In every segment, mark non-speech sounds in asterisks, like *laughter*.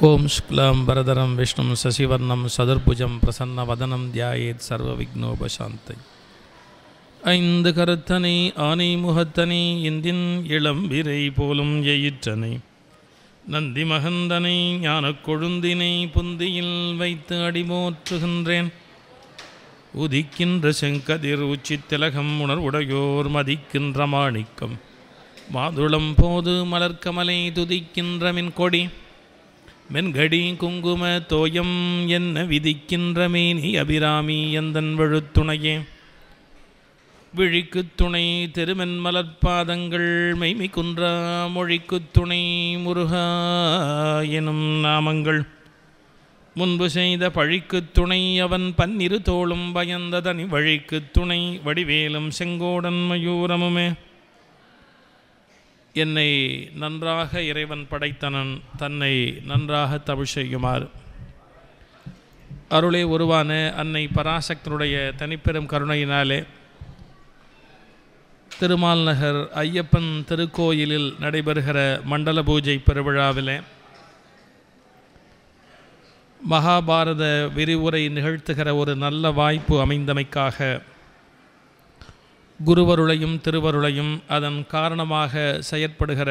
ஓம் சுக்லாம் பரதரம் விஷ்ணும் சசிவர்ணம் சதுர்புஜம் பிரசன்ன வதனம் தியாயேத் சர்வ விக்னோபசாந்தை ஐந்து கருத்தனை ஆனை முகத்தனை இந்தின் இளம் விரை போலும் எயிற்றனை. நந்தி மகந்தனை ஞானக் கொழுந்தினை புந்தியில் வைத்து அடிமோற்றுகின்றேன். உதிக்கின்ற செங்கதிர் உச்சித்திலகம் உணர்வுடையோர் மதிக்கின்ற மாணிக்கம். மாதுளம் போது மலர்கமலை துதிக்கின்ற மின்கொடி. மென்கடி குங்கும தோயம் என்ன விதிக்கின்ற மேனி அபிராமி எந்தன் வழுத்துணையே? விழிக்குத் துணை திருமென் மலர்பாதங்கள் மெய்மை குன்றா மொழிக்குத் துணை முருகா எனும் நாமங்கள். முன்பு செய்த பழிக்குத் துணை அவன் பன்னிரு தோளும் பயந்த தனி வழிக்குத் துணை வடிவேலும் செங்கோடன் மயூரமுமே. என்னை நன்றாக இறைவன் படைத்தனன் தன்னை நன்றாக தமிழ் செய்யுமாறு. அருளே உருவான அன்னை பராசக்தனுடைய தனிப்பெரும் கருணையினாலே திருமால் நகர் ஐயப்பன் திருக்கோயிலில் நடைபெறுகிற மண்டல பூஜை பெருவிழாவிலே மகாபாரத விரிவுரை நிகழ்த்துகிற ஒரு நல்ல வாய்ப்பு அமைந்தமைக்காக குருவருளையும் திருவருளையும் அதன் காரணமாக செயற்படுகிற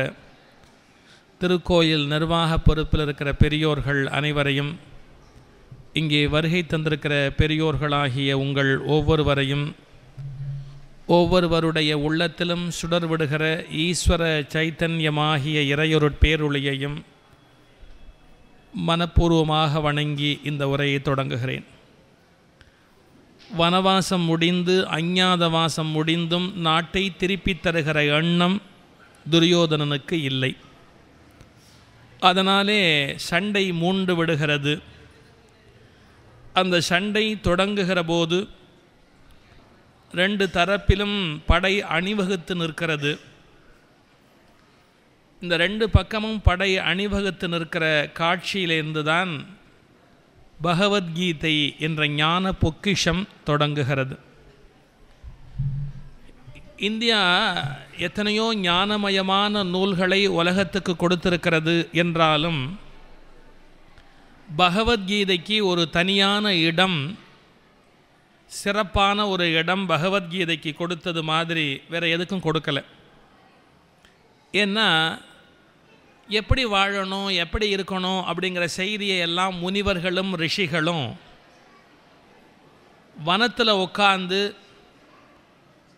திருக்கோயில் நிர்வாக பொறுப்பில் இருக்கிற பெரியோர்கள் அனைவரையும் இங்கே வருகை தந்திருக்கிற பெரியோர்களாகிய உங்கள் ஒவ்வொருவரையும் ஒவ்வொருவருடைய உள்ளத்திலும் சுடர் விடுகிற ஈஸ்வர சைத்தன்யமாகிய இறையொருட் பேருளியையும் மனப்பூர்வமாக வணங்கி இந்த உரையை தொடங்குகிறேன். வனவாசம் முடிந்து அஞ்ஞாத வாசம் முடிந்தும் நாட்டை திருப்பித் தருகிற எண்ணம் துரியோதனனுக்கு இல்லை. அதனாலே சண்டை மூண்டு விடுகிறது. அந்த சண்டை தொடங்குகிற போது ரெண்டு தரப்பிலும் படை அணிவகுத்து நிற்கிறது. இந்த ரெண்டு பக்கமும் படை அணிவகுத்து நிற்கிற காட்சியிலிருந்து தான் பகவத்கீதை என்ற ஞான பொக்கிஷம் தொடங்குகிறது. இந்தியா எத்தனையோ ஞானமயமான நூல்களை உலகத்துக்கு கொடுத்திருக்கிறது என்றாலும் பகவத்கீதைக்கு ஒரு தனியான இடம் சிறப்பான ஒரு இடம் பகவத்கீதைக்கு கொடுத்தது மாதிரி வேறு எதுக்கும் கொடுக்கலை. ஏன்னா எப்படி வாழணும் எப்படி இருக்கணும் அப்படிங்கிற செய்தியை எல்லாம் முனிவர்களும் ரிஷிகளும் வனத்தில் உட்காந்து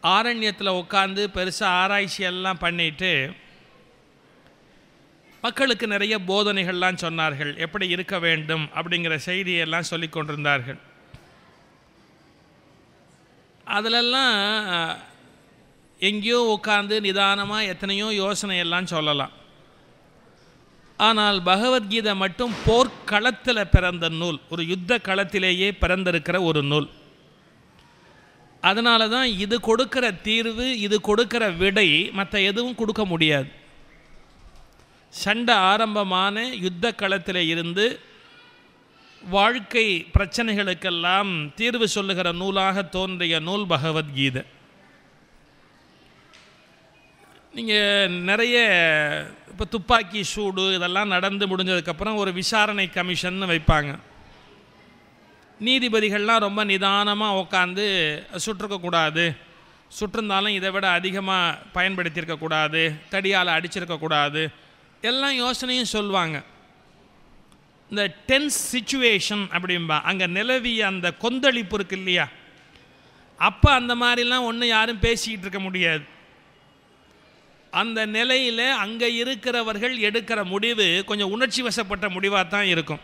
ஆரண்யத்தில் உட்காந்து பெருசாக ஆராய்ச்சியெல்லாம் பண்ணிட்டு மக்களுக்கு நிறைய போதனைகள்லாம் சொன்னார்கள். எப்படி இருக்க வேண்டும் அப்படிங்கிற செய்தியெல்லாம் சொல்லி கொண்டிருந்தார்கள். அதிலெல்லாம் எங்கேயோ உட்காந்து நிதானமாக எத்தனையோ யோசனை எல்லாம் சொல்லலாம். ஆனால் பகவத்கீதை மட்டும் போர்க்களத்தில் பிறந்த நூல் ஒரு யுத்த களத்திலேயே பிறந்திருக்கிற ஒரு நூல். அதனால தான் இது கொடுக்கிற தீர்வு இது கொடுக்கிற விடை மற்ற எதுவும் கொடுக்க முடியாது. சண்டை ஆரம்பமான யுத்த களத்தில் இருந்து வாழ்க்கை பிரச்சனைகளுக்கெல்லாம் தீர்வு சொல்லுகிற நூலாக தோன்றிய நூல் பகவத்கீதை. நீங்கள் நிறைய இப்போ துப்பாக்கி சூடு இதெல்லாம் நடந்து முடிஞ்சதுக்கப்புறம் ஒரு விசாரணை கமிஷன் வைப்பாங்க. நீதிபதிகள்லாம் ரொம்ப நிதானமாக உட்காந்து சுட்டிருக்கக்கூடாது சுட்டிருந்தாலும் இதை விட அதிகமாக பயன்படுத்தியிருக்கக்கூடாது தடியால் அடிச்சிருக்கக்கூடாது எல்லாம் யோசனையும் சொல்லுவாங்க இந்த டென்ஸ் சுச்சுவேஷன் அப்படிம்பா அங்கே நிலவிய அந்த கொந்தளிப்பு இருக்கு இல்லையா? அப்போ அந்த மாதிரிலாம் ஒன்றும் யாரும் பேசிக்கிட்டு இருக்க முடியாது. அந்த நிலையில் அங்கே இருக்கிறவர்கள் எடுக்கிற முடிவு கொஞ்சம் உணர்ச்சி வசப்பட்ட முடிவாக தான் இருக்கும்.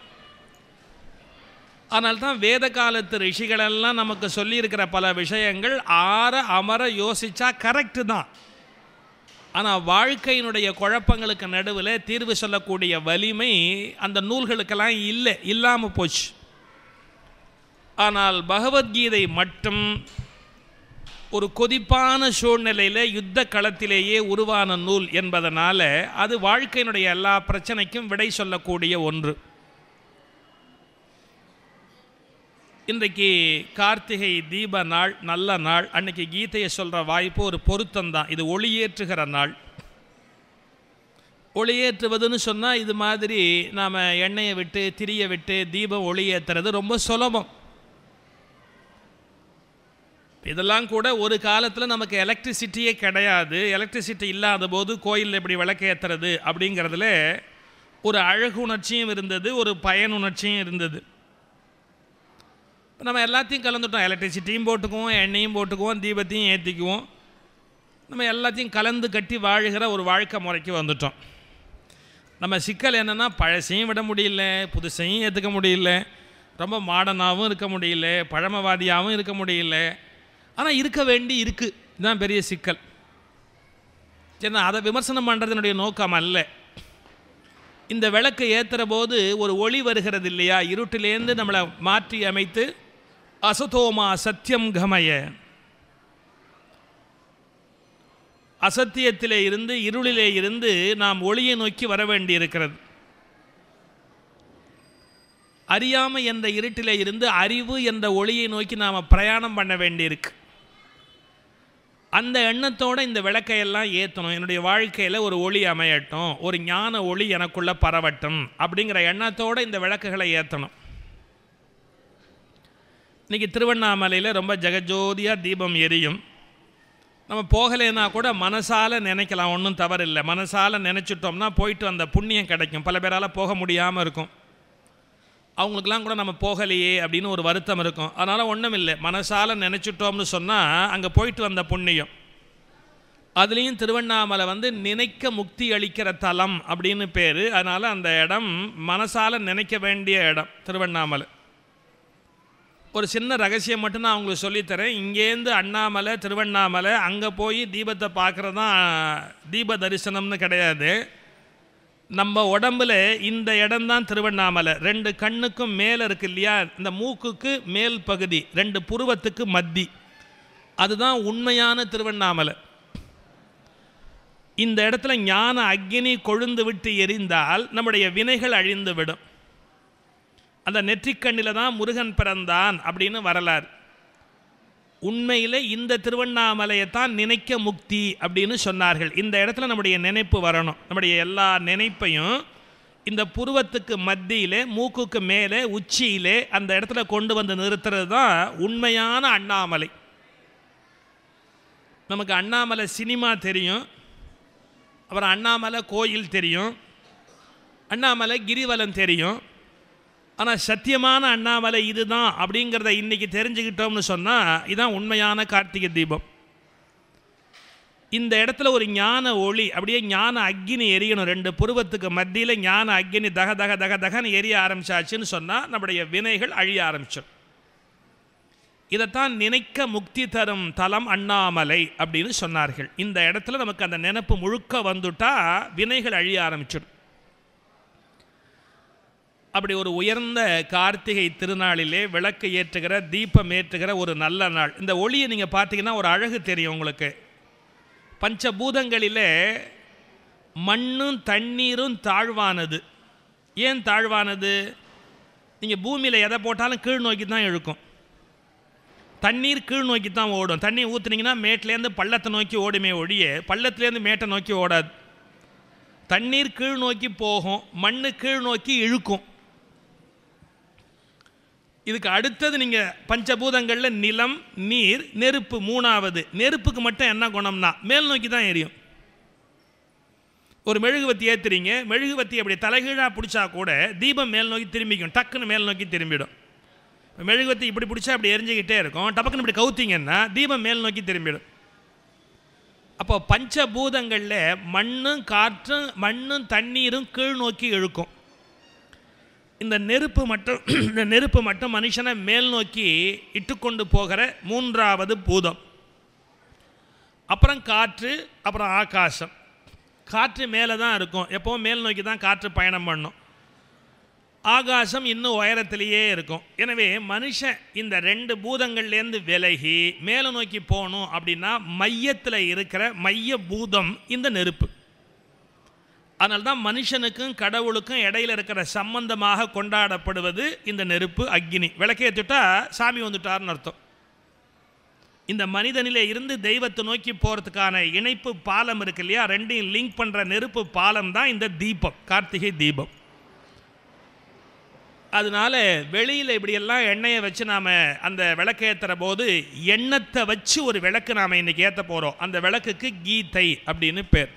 ஆனால் தான் வேத காலத்து ரிஷிகளெல்லாம் நமக்கு சொல்லியிருக்கிற பல விஷயங்கள் ஆற அமர யோசித்தா கரெக்டு தான். ஆனால் வாழ்க்கையினுடைய குழப்பங்களுக்கு நடுவில் தீர்வு சொல்லக்கூடிய வலிமை அந்த நூல்களுக்கெல்லாம் இல்லை இல்லாமல் போச்சு. ஆனால் பகவத்கீதை மட்டும் ஒரு கொதிப்பான சூழ்நிலையில் யுத்த களத்திலேயே உருவான நூல் என்பதனால் அது வாழ்க்கையினுடைய எல்லா பிரச்சனைக்கும் விடை சொல்லக்கூடிய ஒன்று. இன்றைக்கு கார்த்திகை தீப நாள் நல்ல நாள் அன்னைக்கு கீதையை சொல்கிற வாய்ப்பு ஒரு பொருத்தம்தான் இது ஒளியேற்றுகிற நாள். ஒளியேற்றுவதுன்னு சொன்னால் இது மாதிரி நாம் எண்ணெயை விட்டு திரியை விட்டு தீபம் ஒளியேற்றுறது ரொம்ப சுலபம். இதெல்லாம் கூட ஒரு காலத்தில் நமக்கு எலக்ட்ரிசிட்டியே கிடையாது. எலக்ட்ரிசிட்டி இல்லாத போது கோயிலில் இப்படி விளக்கேற்றுறது அப்படிங்கிறதுல ஒரு அழகு உணர்ச்சியும் இருந்தது ஒரு பயன் உணர்ச்சியும் இருந்தது. இப்போ நம்ம எல்லாத்தையும் கலந்துட்டோம். எலக்ட்ரிசிட்டியும் போட்டுக்குவோம் எண்ணெயும் போட்டுக்குவோம் தீபத்தையும் ஏற்றிக்குவோம் நம்ம எல்லாத்தையும் கலந்து கட்டி வாழுகிற ஒரு வாழ்க்கை முறைக்கு வந்துட்டோம். நம்ம சிக்கல் என்னென்னா பழசையும் விட முடியல புதுசையும் ஏற்றுக்க முடியல ரொம்ப மாடனாகவும் இருக்க முடியல பழமவாதியாகவும் இருக்க முடியல ஆனால் இருக்க வேண்டி இருக்குது இதுதான் பெரிய சிக்கல். ஏன்னா அதை விமர்சனம் பண்ணுறதுனுடைய நோக்கம் அல்ல. இந்த விளக்கை ஏற்றுற போது ஒரு ஒளி வருகிறது இல்லையா? இருட்டிலேருந்து நம்மளை மாற்றி அமைத்து அசதோமா சத்தியம் கமய. அசத்தியத்திலே இருந்து இருளிலே இருந்து நாம் ஒளியை நோக்கி வர வேண்டி இருக்கிறது. அறியாமை என்ற இருட்டிலே இருந்து அறிவு என்ற ஒளியை நோக்கி நாம் பிரயாணம் பண்ண வேண்டியிருக்கு அந்த எண்ணத்தோடு இந்த விளக்கையெல்லாம் ஏற்றணும் என்னுடைய வாழ்க்கையில் ஒரு ஒளி அமையட்டும் ஒரு ஞான ஒளி எனக்குள்ளே பரவட்டும் அப்படிங்கிற எண்ணத்தோடு இந்த விளக்குகளை ஏற்றணும் இன்றைக்கி திருவண்ணாமலையில் ரொம்ப ஜெகஜோதியாக தீபம் எரியும். நம்ம போகலைன்னா கூட மனசால் நினைக்கலாம் ஒன்றும் தவறில்லை. மனசால் நினச்சிட்டோம்னா போயிட்டு அந்த புண்ணியம் கிடைக்கும். பல பேரால் போக முடியாமல் இருக்கும். அவங்களுக்கெல்லாம் கூட நம்ம போகலையே அப்படின்னு ஒரு வருத்தம் இருக்கும். அதனால் ஒன்றும் இல்லை மனசால் நினச்சிட்டோம்னு சொன்னால் அங்கே போயிட்டு வந்த புண்ணியம். அதுலேயும் திருவண்ணாமலை வந்து நினைக்க முக்தி அளிக்கிற தலம் அப்படின்னு பேர். அதனால் அந்த இடம் மனசால் நினைக்க வேண்டிய இடம் திருவண்ணாமலை. ஒரு சின்ன ரகசியம் மட்டும் நான் அவங்களுக்கு சொல்லித்தரேன். இங்கேருந்து அண்ணாமலை திருவண்ணாமலை அங்கே போய் தீபத்தை பார்க்குறது தான் தீப தரிசனம்னு கிடையாது. நம்ம உடம்புல இந்த இடம்தான் திருவண்ணாமலை. ரெண்டு கண்ணுக்கும் மேலே இருக்கு இல்லையா? இந்த மூக்குக்கு மேல் பகுதி ரெண்டு புருவத்துக்கு மத்தி. அதுதான் உண்மையான திருவண்ணாமலை. இந்த இடத்துல ஞான அக்னி கொழுந்து விட்டு எரிந்தால் நம்முடைய வினைகள் அழிந்து விடும் அந்த நெற்றிக்கண்ணில் தான் முருகன் பிறந்தான் அப்படின்னு வரலாறு. உண்மையில் இந்த திருவண்ணாமலையை தான் நினைக்க முக்தி அப்படின்னு சொன்னார்கள். இந்த இடத்துல நம்முடைய நினைப்பு வரணும். நம்முடைய எல்லா நினைப்பையும் இந்த புருவத்துக்கு மத்தியிலே மூக்குக்கு மேலே உச்சியிலே அந்த இடத்துல கொண்டு வந்து நிறுத்துறது தான் உண்மையான அண்ணாமலை. நமக்கு அண்ணாமலை சினிமா தெரியும். அப்புறம் அண்ணாமலை கோயில் தெரியும். அண்ணாமலை கிரிவலம் தெரியும். ஆனால் சத்தியமான அண்ணாமலை இதுதான் அப்படிங்கிறத இன்றைக்கி தெரிஞ்சுக்கிட்டோம்னு சொன்னால் இதுதான் உண்மையான கார்த்திகை தீபம். இந்த இடத்துல ஒரு ஞான ஒளி அப்படியே ஞான அக்னி எரியணும். ரெண்டு புருவத்துக்கு மத்தியில் ஞான அக்னி தக தக தக தகன்னு எரிய ஆரம்பிச்சாச்சுன்னு சொன்னால் நம்முடைய வினைகள் அழிய ஆரம்பிச்சிடும். இதைத்தான் நினைக்க முக்தி தரும் தலம் அண்ணாமலை அப்படின்னு சொன்னார்கள். இந்த இடத்துல நமக்கு அந்த நினப்பு முழுக்க வந்துட்டால் வினைகள் அழிய ஆரம்பிச்சிடும். அப்படி ஒரு உயர்ந்த கார்த்திகை திருநாளிலே விளக்கு ஏற்றுகிற தீபம் ஏற்றுகிற ஒரு நல்ல நாள். இந்த ஒளியை நீங்கள் பார்த்தீங்கன்னா ஒரு அழகு தெரியும் உங்களுக்கு. பஞ்சபூதங்களிலே மண்ணும் தண்ணீரும் தாழ்வானது. ஏன் தாழ்வானது? நீங்கள் பூமியில் எதை போட்டாலும் கீழ் நோக்கி தான் இழுக்கும். தண்ணீர் கீழ் நோக்கி தான் ஓடும். தண்ணி ஊற்றுனீங்கன்னா மேட்லேருந்து பள்ளத்தை நோக்கி ஓடுமே ஒழிய பள்ளத்துலேருந்து மேட்டை நோக்கி ஓடாது. தண்ணீர் கீழ் நோக்கி போகும் மண்ணு கீழ் நோக்கி இழுக்கும். இதுக்கு அடுத்தது நீங்கள் பஞ்சபூதங்களில் நிலம் நீர் நெருப்பு மூணாவது. நெருப்புக்கு மட்டும் என்ன குணம்னா மேல் நோக்கி தான் எரியும். ஒரு மெழுகுவத்தி ஏற்றுறீங்க மெழுகுவத்தி அப்படி தலைகீழாக பிடிச்சா கூட தீபம் மேல் நோக்கி திரும்பிக்கும் டக்குன்னு மேல் நோக்கி திரும்பிடும். மெழுகுவத்தி இப்படி பிடிச்சா அப்படி எரிஞ்சுக்கிட்டே இருக்கும் டபக்குன்னு இப்படி கவுத்திங்கன்னா தீபம் மேல் நோக்கி திரும்பிடும். அப்போ பஞ்சபூதங்களில் மண்ணும் காற்றும் மண்ணும் தண்ணீரும் கீழ் நோக்கி இழுக்கும். இந்த நெருப்பு மட்டும் *clears throat* இந்த நெருப்பு மட்டும் மனுஷனை மேல் நோக்கி இட்டுக்கொண்டு போகிற மூன்றாவது பூதம். அப்புறம் காற்று அப்புறம் ஆகாசம். காற்று மேலே தான் இருக்கும். எப்போவும் மேல் நோக்கி தான் காற்று பயணம் பண்ணும். ஆகாசம் இன்னும் உயரத்திலேயே இருக்கும். எனவே மனுஷன் இந்த ரெண்டு பூதங்கள்லேருந்து விலகி மேலே நோக்கி போகணும் அப்படின்னா மையத்தில் இருக்கிற மைய பூதம் இந்த நெருப்பு. அதனால தான் மனுஷனுக்கும் கடவுளுக்கும் இடையில இருக்கிற சம்பந்தமாக கொண்டாடப்படுவது இந்த நெருப்பு அக்னி. விளக்கேற்றுட்டா சாமி வந்துட்டார்னு அர்த்தம். இந்த மனிதனிலே இருந்து தெய்வத்தை நோக்கி போகிறதுக்கான இணைப்பு பாலம் இருக்கு இல்லையா? ரெண்டையும் லிங்க் பண்ணுற நெருப்பு பாலம் தான் இந்த தீபம் கார்த்திகை தீபம். அதனால வெளியில் இப்படியெல்லாம் எண்ணெயை வச்சு நாம் அந்த விளக்கு ஏற்றுற போது எண்ணத்தை வச்சு ஒரு விளக்கு நாம் இன்றைக்கி ஏற்ற போகிறோம் அந்த விளக்குக்கு கீதை அப்படின்னு பேர்.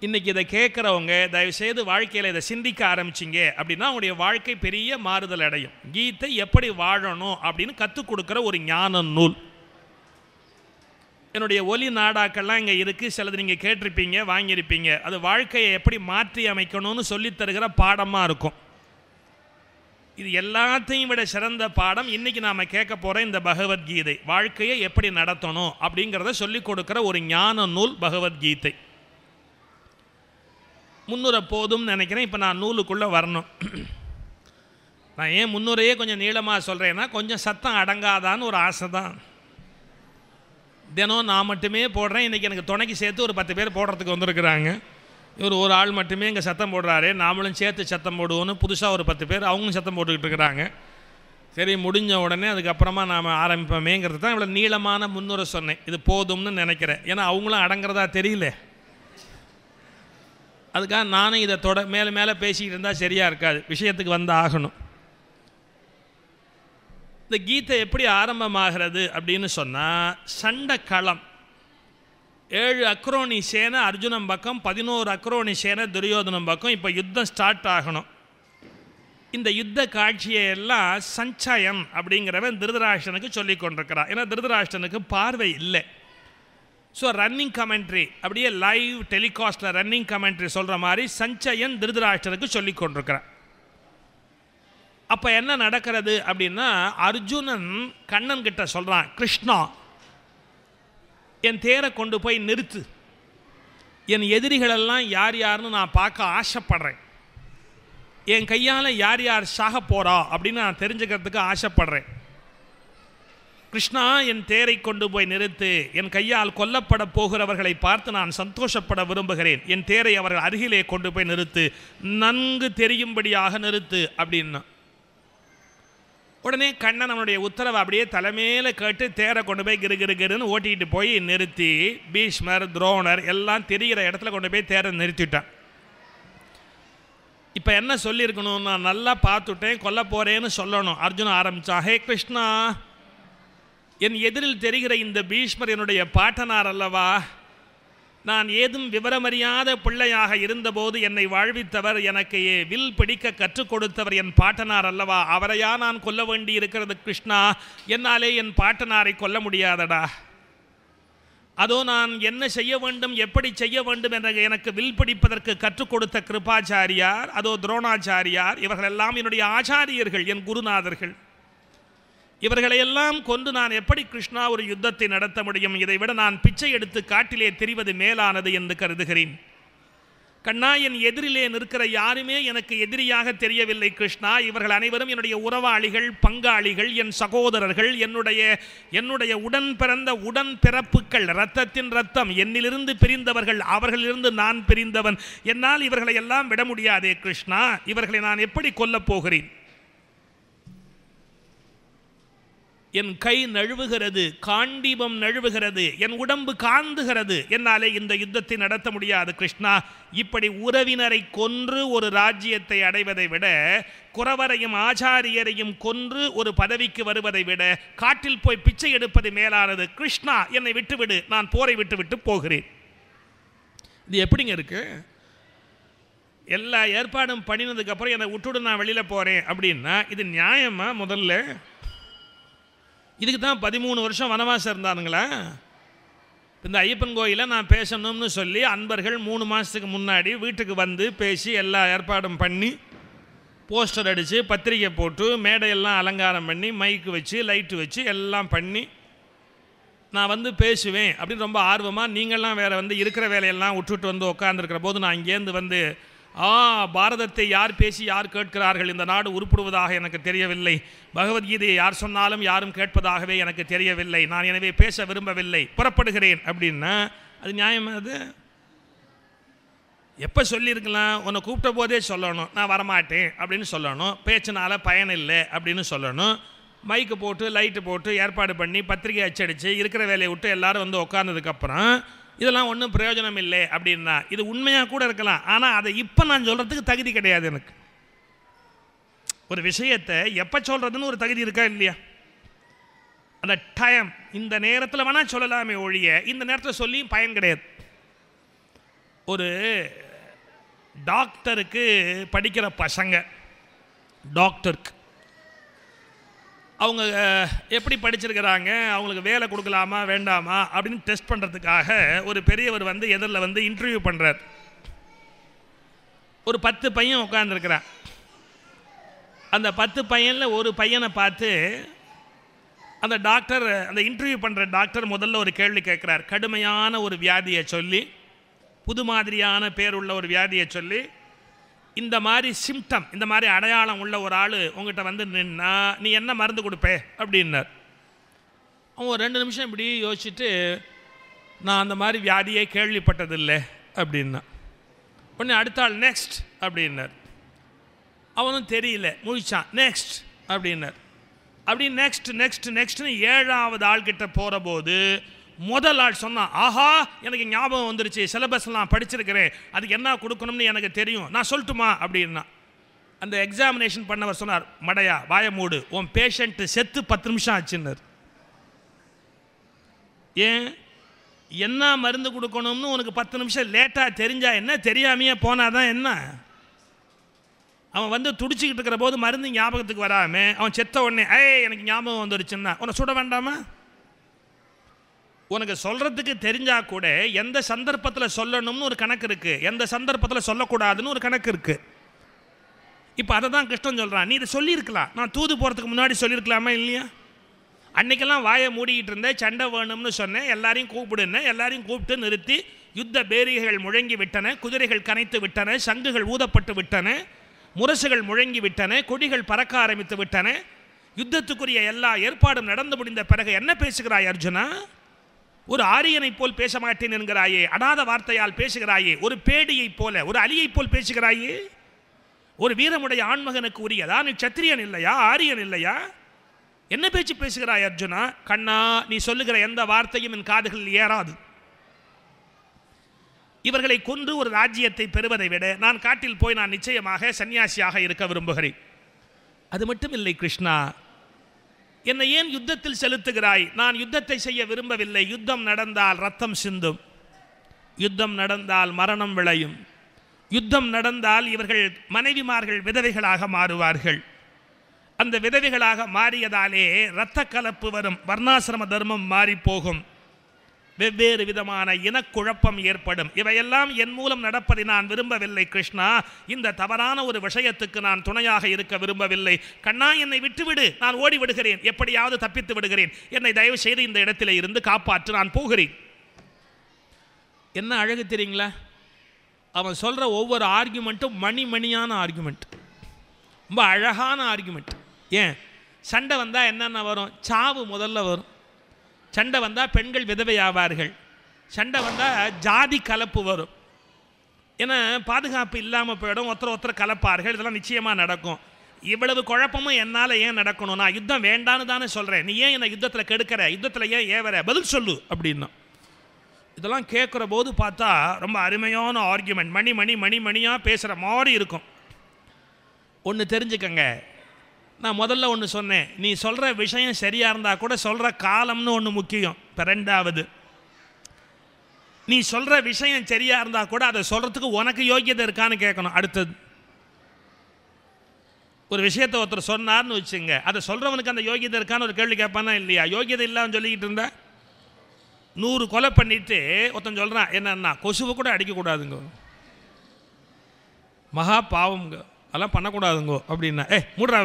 இன்றைக்கி இதை கேட்குறவங்க தயவுசெய்து வாழ்க்கையில் இதை சிந்திக்க ஆரம்பிச்சிங்க அப்படின்னா அவங்களுடைய வாழ்க்கை பெரிய மாறுதல் அடையும். கீதை எப்படி வாழணும் அப்படின்னு கற்றுக் கொடுக்குற ஒரு ஞான நூல். என்னுடைய ஒலி நாடாக்கள்லாம் இங்கே இருக்குது சிலது நீங்கள் கேட்டிருப்பீங்க வாங்கியிருப்பீங்க. அது வாழ்க்கையை எப்படி மாற்றி அமைக்கணும்னு சொல்லித் தருகிற பாடமாக இருக்கும். இது எல்லாத்தையும் விட சிறந்த பாடம் இன்றைக்கி நாம் கேட்க போகிற இந்த பகவத்கீதை. வாழ்க்கையை எப்படி நடத்தணும் அப்படிங்கிறத சொல்லிக் கொடுக்குற ஒரு ஞான நூல் பகவத்கீதை. முன்னுரை போதும்னு நினைக்கிறேன். இப்போ நான் நூலுக்குள்ளே வரணும். நான் ஏன் முன்னுரையே கொஞ்சம் நீளமாக சொல்கிறேன்னா கொஞ்சம் சத்தம் அடங்காதான்னு ஒரு ஆசை தான். தினம் நான் மட்டுமே போடுறேன். இன்றைக்கி எனக்கு துணைக்கு சேர்த்து ஒரு பத்து பேர் போடுறதுக்கு வந்திருக்கிறாங்க. இவர் ஒரு ஆள் மட்டுமே இங்கே சத்தம் போடுறாரு. நாமளும் சேர்த்து சத்தம் போடுவோன்னு புதுசாக ஒரு பத்து பேர் அவங்களும் சத்தம் போட்டுக்கிட்டு இருக்கிறாங்க. சரி முடிஞ்ச உடனே அதுக்கப்புறமா நாம் ஆரம்பிப்போமேங்கிறது தான் இவ்வளோ நீளமான முன்னுரை சொன்னேன். இது போதும்னு நினைக்கிறேன். ஏன்னா அவங்களும் அடங்குறதா தெரியல. அதுக்காக நானும் இதை தொட மேலே மேலே பேசிக்கிட்டு இருந்தால் சரியாக இருக்காது. விஷயத்துக்கு வந்து ஆகணும். இந்த கீதை எப்படி ஆரம்பமாகிறது அப்படின்னு சொன்னால் சண்டை களம். ஏழு அக்ரோனி சேனை அர்ஜுனன் பக்கம் பதினோரு அக்ரோனி சேனை துரியோதனம் பக்கம் இப்போ யுத்தம் ஸ்டார்ட் ஆகணும். இந்த யுத்த காட்சியை எல்லாம் சஞ்சயம் அப்படிங்கிறவன் திருதராஷ்டனுக்கு சொல்லி கொண்டிருக்கிறான் ஏன்னா திருதராஷ்டனுக்கு பார்வை இல்லை. ஸோ ரன்னிங் கமெண்ட்ரி அப்படியே லைவ் டெலிகாஸ்ட்டில் ரன்னிங் கமெண்ட்ரி சொல்கிற மாதிரி சஞ்சயன் திருதராஷ்டருக்கு சொல்லி கொண்டிருக்கிறேன் அப்போ என்ன நடக்கிறது அப்படின்னா அர்ஜுனன் கண்ணன் கிட்ட சொல்கிறான் கிருஷ்ணா என் தேரை கொண்டு போய் நிறுத்து. என் எதிரிகளெல்லாம் யார் யாருன்னு நான் பார்க்க ஆசைப்படுறேன். என் கையால் யார் யார் சாக போகிறா அப்படின்னு நான் தெரிஞ்சுக்கிறதுக்கு ஆசைப்படுறேன். கிருஷ்ணா என் தேரை கொண்டு போய் நிறுத்து. என் கையால் கொல்லப்பட போகிறவர்களை பார்த்து நான் சந்தோஷப்பட விரும்புகிறேன். என் தேரை அவர்கள் அருகிலே கொண்டு போய் நிறுத்து. நன்கு தெரியும்படியாக நிறுத்து அப்படின்னா. உடனே கண்ணன் அவனுடைய உத்தரவை அப்படியே தலைமையில் கேட்டு தேரை கொண்டு போய் கிரு கிரு கிருன்னு ஓட்டிகிட்டு போய் நிறுத்தி பீஷ்மர் துரோணர் எல்லாம் தெரிகிற இடத்துல கொண்டு போய் தேரை நிறுத்திட்டான். இப்போ என்ன சொல்லியிருக்கணும் நான் நல்லா பார்த்துட்டேன் கொல்ல போகிறேன்னு சொல்லணும். அர்ஜுன் ஆரம்பித்தான் ஹே கிருஷ்ணா என் எதிரில் தெரிகிற இந்த பீஷ்மர் என்னுடைய பாட்டனார் அல்லவா? நான் ஏதும் விவரமறியாத பிள்ளையாக இருந்தபோது என்னை வாழ்வித்தவர் எனக்கு வில் பிடிக்க கற்றுக் கொடுத்தவர் என் பாட்டனார் அல்லவா? அவரையா நான் கொல்ல வேண்டி இருக்கிறது கிருஷ்ணா? என்னாலே என் பாட்டனாரை கொல்ல முடியாதடா. அதோ நான் என்ன செய்ய வேண்டும் எப்படி செய்ய வேண்டும் என்ற எனக்கு வில் பிடிப்பதற்கு கற்றுக் கொடுத்த கிருபாச்சாரியார் அதோ துரோணாச்சாரியார் இவர்களெல்லாம் என்னுடைய ஆச்சாரியர்கள் என் குருநாதர்கள். இவர்களையெல்லாம் கொண்டு நான் எப்படி கிருஷ்ணா ஒரு யுத்தத்தை நடத்த முடியும்? இதை விட நான் பிச்சை எடுத்து காட்டிலே தெரிவது மேலானது என்று கருதுகிறேன். கண்ணா என் எதிரிலே நிற்கிற யாருமே எனக்கு எதிரியாக தெரியவில்லை கிருஷ்ணா. இவர்கள் அனைவரும் என்னுடைய உறவாளிகள் பங்காளிகள் என் சகோதரர்கள் என்னுடைய என்னுடைய உடன் பிறந்த உடன் பிறப்புக்கள் இரத்தத்தின் ரத்தம் என்னிலிருந்து பிரிந்தவர்கள் அவர்களிலிருந்து நான் பிரிந்தவன். என்னால் இவர்களை எல்லாம் விட முடியாதே கிருஷ்ணா. இவர்களை நான் எப்படி கொல்லப் போகிறேன்? என் கை நழுவுகிறது காண்டீபம் நழுவுகிறது என் உடம்பு காந்துகிறது. என்னாலே இந்த யுத்தத்தை நடத்த முடியாது கிருஷ்ணா. இப்படி உறவினரை கொன்று ஒரு ராஜ்யத்தை அடைவதை விட குறவரையும் ஆச்சாரியரையும் கொன்று ஒரு பதவிக்கு வருவதை விட காட்டில் போய் பிச்சை எடுப்பது மேலானது கிருஷ்ணா. என்னை விட்டுவிடு நான் போரை விட்டு விட்டு போகிறேன். இது எப்படிங்க இருக்கு? எல்லா ஏற்பாடும் பண்ணினதுக்கப்புறம் என்னை விட்டுவிடு நான் வெளியில் போகிறேன் அப்படின்னா இது நியாயமா முதல்ல? இதுக்கு தான் பதிமூணு வருஷம் வனவாசம் இருந்தானுங்களா. இந்த ஐயப்பன் கோயிலில் நான் பேசணும்னு சொல்லி அன்பர்கள் மூணு மாதத்துக்கு முன்னாடி வீட்டுக்கு வந்து பேசி எல்லா ஏற்பாடும் பண்ணி போஸ்டர் அடித்து பத்திரிக்கை போட்டு மேடையெல்லாம் அலங்காரம் பண்ணி மைக்கு வச்சு லைட்டு வச்சு எல்லாம் பண்ணி நான் வந்து பேசுவேன் அப்படின்னு ரொம்ப ஆர்வமாக நீங்கள்லாம் வேறு வந்து இருக்கிற வேலையெல்லாம் விட்டுட்டு வந்து உட்காந்துருக்கிற போது நான் இங்கேருந்து வந்து ஆ பாரதத்தை யார் பேசி யார் கேட்கிறார்கள்? இந்த நாடு உருப்படுவதாக எனக்கு தெரியவில்லை. பகவத்கீதையை யார் சொன்னாலும் யாரும் கேட்பதாகவே எனக்கு தெரியவில்லை. நான் எனவே பேச விரும்பவில்லை. புறப்படுகிறேன் அப்படின்னா. அது நியாயமா அது? எப்போ சொல்லியிருக்கலாம்? உன்னை கூப்பிட்ட போதே சொல்லணும். நான் வரமாட்டேன் அப்படின்னு சொல்லணும். பேச்சினால் பயன் இல்லை அப்படின்னு சொல்லணும். மைக்கு போட்டு லைட்டு போட்டு ஏற்பாடு பண்ணி பத்திரிக்கை அச்சடித்து இருக்கிற வேலையை விட்டு எல்லாரும் வந்து உட்கார்ந்ததுக்கப்புறம் இதெல்லாம் ஒன்றும் பிரயோஜனம் இல்லை அப்படின்னா இது உண்மையாக கூட இருக்கலாம். ஆனால் அதை இப்போ நான் சொல்கிறதுக்கு தகுதி கிடையாது எனக்கு. ஒரு விஷயத்தை எப்போ சொல்கிறதுன்னு ஒரு தகுதி இருக்கா இல்லையா? அந்த டைம் இந்த நேரத்தில் வேணால் சொல்லலாமே ஒழிய இந்த நேரத்தில் சொல்லி பயன் கிடையாது. ஒரு டாக்டருக்கு படிக்கிற பசங்க டாக்டருக்கு அவங்க எப்படி படிச்சிருக்கிறாங்க அவங்களுக்கு வேலை கொடுக்கலாமா வேண்டாமா அப்படின்னு டெஸ்ட் பண்ணுறதுக்காக ஒரு பெரியவர் வந்து எதிரில் வந்து இன்டர்வியூ பண்ணுறார் ஒரு பத்து பையன் உட்காந்துருக்கிறான் அந்த பத்து பையனில் ஒரு பையனை பார்த்து அந்த டாக்டர் அந்த இன்டர்வியூ பண்ணுற டாக்டர் முதல்ல ஒரு கேள்வி கேட்குறார். கடுமையான ஒரு வியாதியை சொல்லி புது மாதிரியான பேருள்ள ஒரு வியாதியை சொல்லி இந்த மாதிரி சிம்டம் இந்த மாதிரி அடையாளம் உள்ள ஒரு ஆள் உங்ககிட்ட வந்து நின்னா நீ என்ன மருந்து கொடுப்பே? அப்படின்னார். அவன் ஒரு ரெண்டு நிமிஷம் இப்படி யோசிச்சுட்டு நான் அந்த மாதிரி வியாதியே கேள்விப்பட்டதில்லை அப்படின்னா. உடனே அடுத்த ஆள் நெக்ஸ்ட் அப்படின்னார். அவனும் தெரியல முழிச்சான் நெக்ஸ்ட் அப்படின்னார். அப்படி நெக்ஸ்ட் நெக்ஸ்ட் நெக்ஸ்ட்னு ஏழாவது ஆள்கிட்ட போகிற போது முதல் ஆள் சொன்னான் ஆஹா எனக்கு ஞாபகம் வந்துருச்சு சிலபஸ்லாம் படிச்சிருக்கிறேன். அதுக்கு என்ன கொடுக்கணும்னு எனக்கு தெரியும். நான் சொல்லட்டுமா? அப்படின்னா. அந்த எக்ஸாமினேஷன் பண்ணவர் சொன்னார் மடையா வாயமூடு உன் பேஷண்ட்டு செத்து பத்து நிமிஷம் ஆச்சுன்னார். ஏன்? என்ன மருந்து கொடுக்கணும்னு உனக்கு பத்து நிமிஷம் லேட்டாக தெரிஞ்சா என்ன? தெரியாமையே போனாதான் என்ன? அவன் வந்து துடிச்சிக்கிட்டு இருக்கிற போது மருந்து ஞாபகத்துக்கு வராமல் அவன் செத்த உடனே ஏய் எனக்கு ஞாபகம் வந்துருச்சுன்னா. உன்னை சுட வேண்டாமா? உனக்கு சொல்கிறதுக்கு தெரிஞ்சால் கூட எந்த சந்தர்ப்பத்தில் சொல்லணும்னு ஒரு கணக்கு இருக்குது எந்த சந்தர்ப்பத்தில் சொல்லக்கூடாதுன்னு ஒரு கணக்கு இருக்குது இப்போ அதை தான் கிருஷ்ணன் சொல்கிறான் நீ இதை சொல்லியிருக்கலாம். நான் தூது போகிறதுக்கு முன்னாடி சொல்லியிருக்கலாமா இல்லையா? அன்னைக்கெல்லாம் வாயை மூடிக்கிட்டு இருந்தேன். சண்டை வேணும்னு சொன்னேன். எல்லாரையும் கூப்பிடுன்னு. எல்லாரையும் கூப்பிட்டு நிறுத்தி யுத்த பேரிகைகள் முழங்கி விட்டன. குதிரைகள் கனைத்து விட்டன. சங்குகள் ஊதப்பட்டு விட்டன. முரசுகள் முழங்கி விட்டன. கொடிகள் பறக்க ஆரம்பித்து விட்டன. யுத்தத்துக்குரிய எல்லா ஏற்பாடும் நடந்து முடிந்த பிறகு என்ன பேசுகிறாய் அர்ஜுனா? ஒரு ஆரியனைப் போல் பேச மாட்டேன் என்கிறாயே அடாத வார்த்தையால் பேசுகிறாயே ஒரு பேடியைப் போல ஒரு அலியைப் போல் பேசுகிறாயே? ஒரு வீரமுடைய ஆண்மகனுக்கு உரியதா நீ சத்திரியன் இல்லையா ஆரியன் இல்லையா? என்ன பேச்சு பேசுகிறாய் அர்ஜுனா? கண்ணா நீ சொல்லுகிற எந்த வார்த்தையும் என் காதுகளில் ஏறாது. இவர்களை கொன்று ஒரு ராஜ்யத்தை பெறுவதை விட நான் காட்டில் போய் நான் நிச்சயமாக சன்னியாசியாக இருக்க விரும்புகிறேன். அது மட்டும் இல்லை கிருஷ்ணா. என்னை ஏன் யுத்தத்தில் செலுத்துகிறாய்? நான் யுத்தத்தை செய்ய விரும்பவில்லை. யுத்தம் நடந்தால் ரத்தம் சிந்தும். யுத்தம் நடந்தால் மரணம் விளையும். யுத்தம் நடந்தால் இவர்கள் மனைவிமார்கள் விதவைகளாக மாறுவார்கள். அந்த விதவைகளாக மாறியதாலே இரத்த கலப்பு வரும். வர்ணாசிரம தர்மம் மாறி போகும் வெவ்வேறு விதமான இனக்குழப்பம் ஏற்படும். இவையெல்லாம் என் மூலம் நடப்பதை நான் விரும்பவில்லை கிருஷ்ணா. இந்த தவறான ஒரு விஷயத்துக்கு நான் துணையாக இருக்க விரும்பவில்லை. கண்ணா என்னை விட்டுவிடு. நான் ஓடி விடுகிறேன். எப்படியாவது தப்பித்து விடுகிறேன். என்னை தயவு செய்து இந்த இடத்திலே இருந்து காப்பாற்று. நான் போகிறேன். என்ன அழகு தெரியுங்களா? அவன் சொல்கிற ஒவ்வொரு ஆர்குமெண்ட்டும் மணி மணியான ஆர்குமெண்ட் ரொம்ப அழகான ஆர்குமெண்ட் ஏன்? சண்டை வந்தால் என்னென்ன வரும்? சாவு முதல்ல வரும். சண்டை வந்தால் பெண்கள் விதவையாவார்கள். சண்டை வந்தால் ஜாதி கலப்பு வரும். ஏன்னா பாதுகாப்பு இல்லாமல் போயிடும். ஒருத்தர் ஒருத்தர் கலப்பார்கள். இதெல்லாம் நிச்சயமாக நடக்கும். இவ்வளவு குழப்பமும் என்னால் ஏன் நடக்கணும்? நான் யுத்தம் வேண்டான்னு தானே சொல்கிறேன் நீ ஏன் என்னை யுத்தத்தில் கெடுக்கிற? யுத்தத்தில் ஏன் ஏவற? பதில் சொல்லு அப்படின்னா. இதெல்லாம் கேட்குற போது பார்த்தா ரொம்ப அருமையான ஆர்கியூமெண்ட் மணி மணி மணி மணியாக பேசுகிற மாதிரி இருக்கும். ஒன்று தெரிஞ்சுக்கங்க. நான் முதல்ல ஒன்று சொன்னேன். நீ சொல்கிற விஷயம் சரியாக இருந்தால் கூட சொல்கிற காலம்னு ஒன்று முக்கியம். இப்போ ரெண்டாவது நீ சொல்கிற விஷயம் சரியாக இருந்தால் கூட அதை சொல்கிறதுக்கு உனக்கு யோக்கியதை இருக்கான்னு கேட்கணும். அடுத்தது ஒரு விஷயத்தை ஒருத்தர் சொன்னார்னு வச்சுங்க. அதை சொல்கிறவனுக்கு அந்த யோகியதை இருக்கான்னு ஒரு கேள்வி கேட்பானா இல்லையா? யோகியதை இல்லாமல் சொல்லிக்கிட்டு இருந்தா? நூறு கொலை பண்ணிட்டு ஒருத்தன் சொல்கிறான் என்னன்னா கொசுவை கூட அடிக்கக்கூடாதுங்க. மகா பாவம்ங்க. அதெல்லாம் பண்ணக்கூடாதுங்கோ. அப்படின்னா ஏ மூடுறா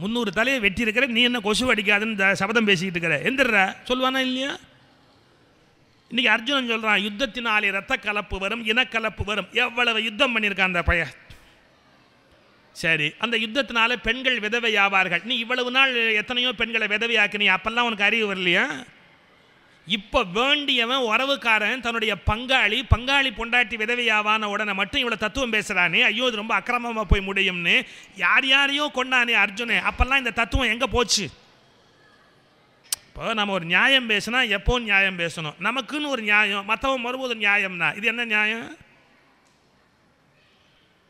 முந்நூறு தலையை வெட்டியிருக்கிற நீ என்ன கொசு அடிக்காதுன்னு இந்த சபதம் பேசிக்கிட்டு இருக்கிற. எந்திர சொல்லுவானா இல்லையா? இன்றைக்கி அர்ஜுனன் சொல்கிறான் யுத்தத்தினாலே ரத்த கலப்பு வரும் இனக்கலப்பு வரும். எவ்வளவு யுத்தம் பண்ணியிருக்கான் அந்த பையன். சரி அந்த யுத்தத்தினால பெண்கள் விதவை ஆவார்கள் நீ இவ்வளவு நாள் எத்தனையோ பெண்களை விதவையாக்கு நீ அப்போல்லாம் உனக்கு அறிவு வரலையா? இப்போ வேண்டியவன் உறவுக்காரன் தன்னுடைய பங்காளி பங்காளி பொண்டாட்டி விதவையாவான உடனே மட்டும் இவ்வளோ தத்துவம் பேசுகிறானே ஐயோ இது ரொம்ப அக்கிரமமாக போய் முடியும்னு. யார் யாரையோ கொண்டானே அர்ஜுனே அப்போல்லாம் இந்த தத்துவம் எங்கே போச்சு? இப்போ நம்ம ஒரு நியாயம் பேசினா எப்போ நியாயம் பேசணும்? நமக்குன்னு ஒரு நியாயம் மற்றவன் மறுபோது நியாயம்னா இது என்ன நியாயம்?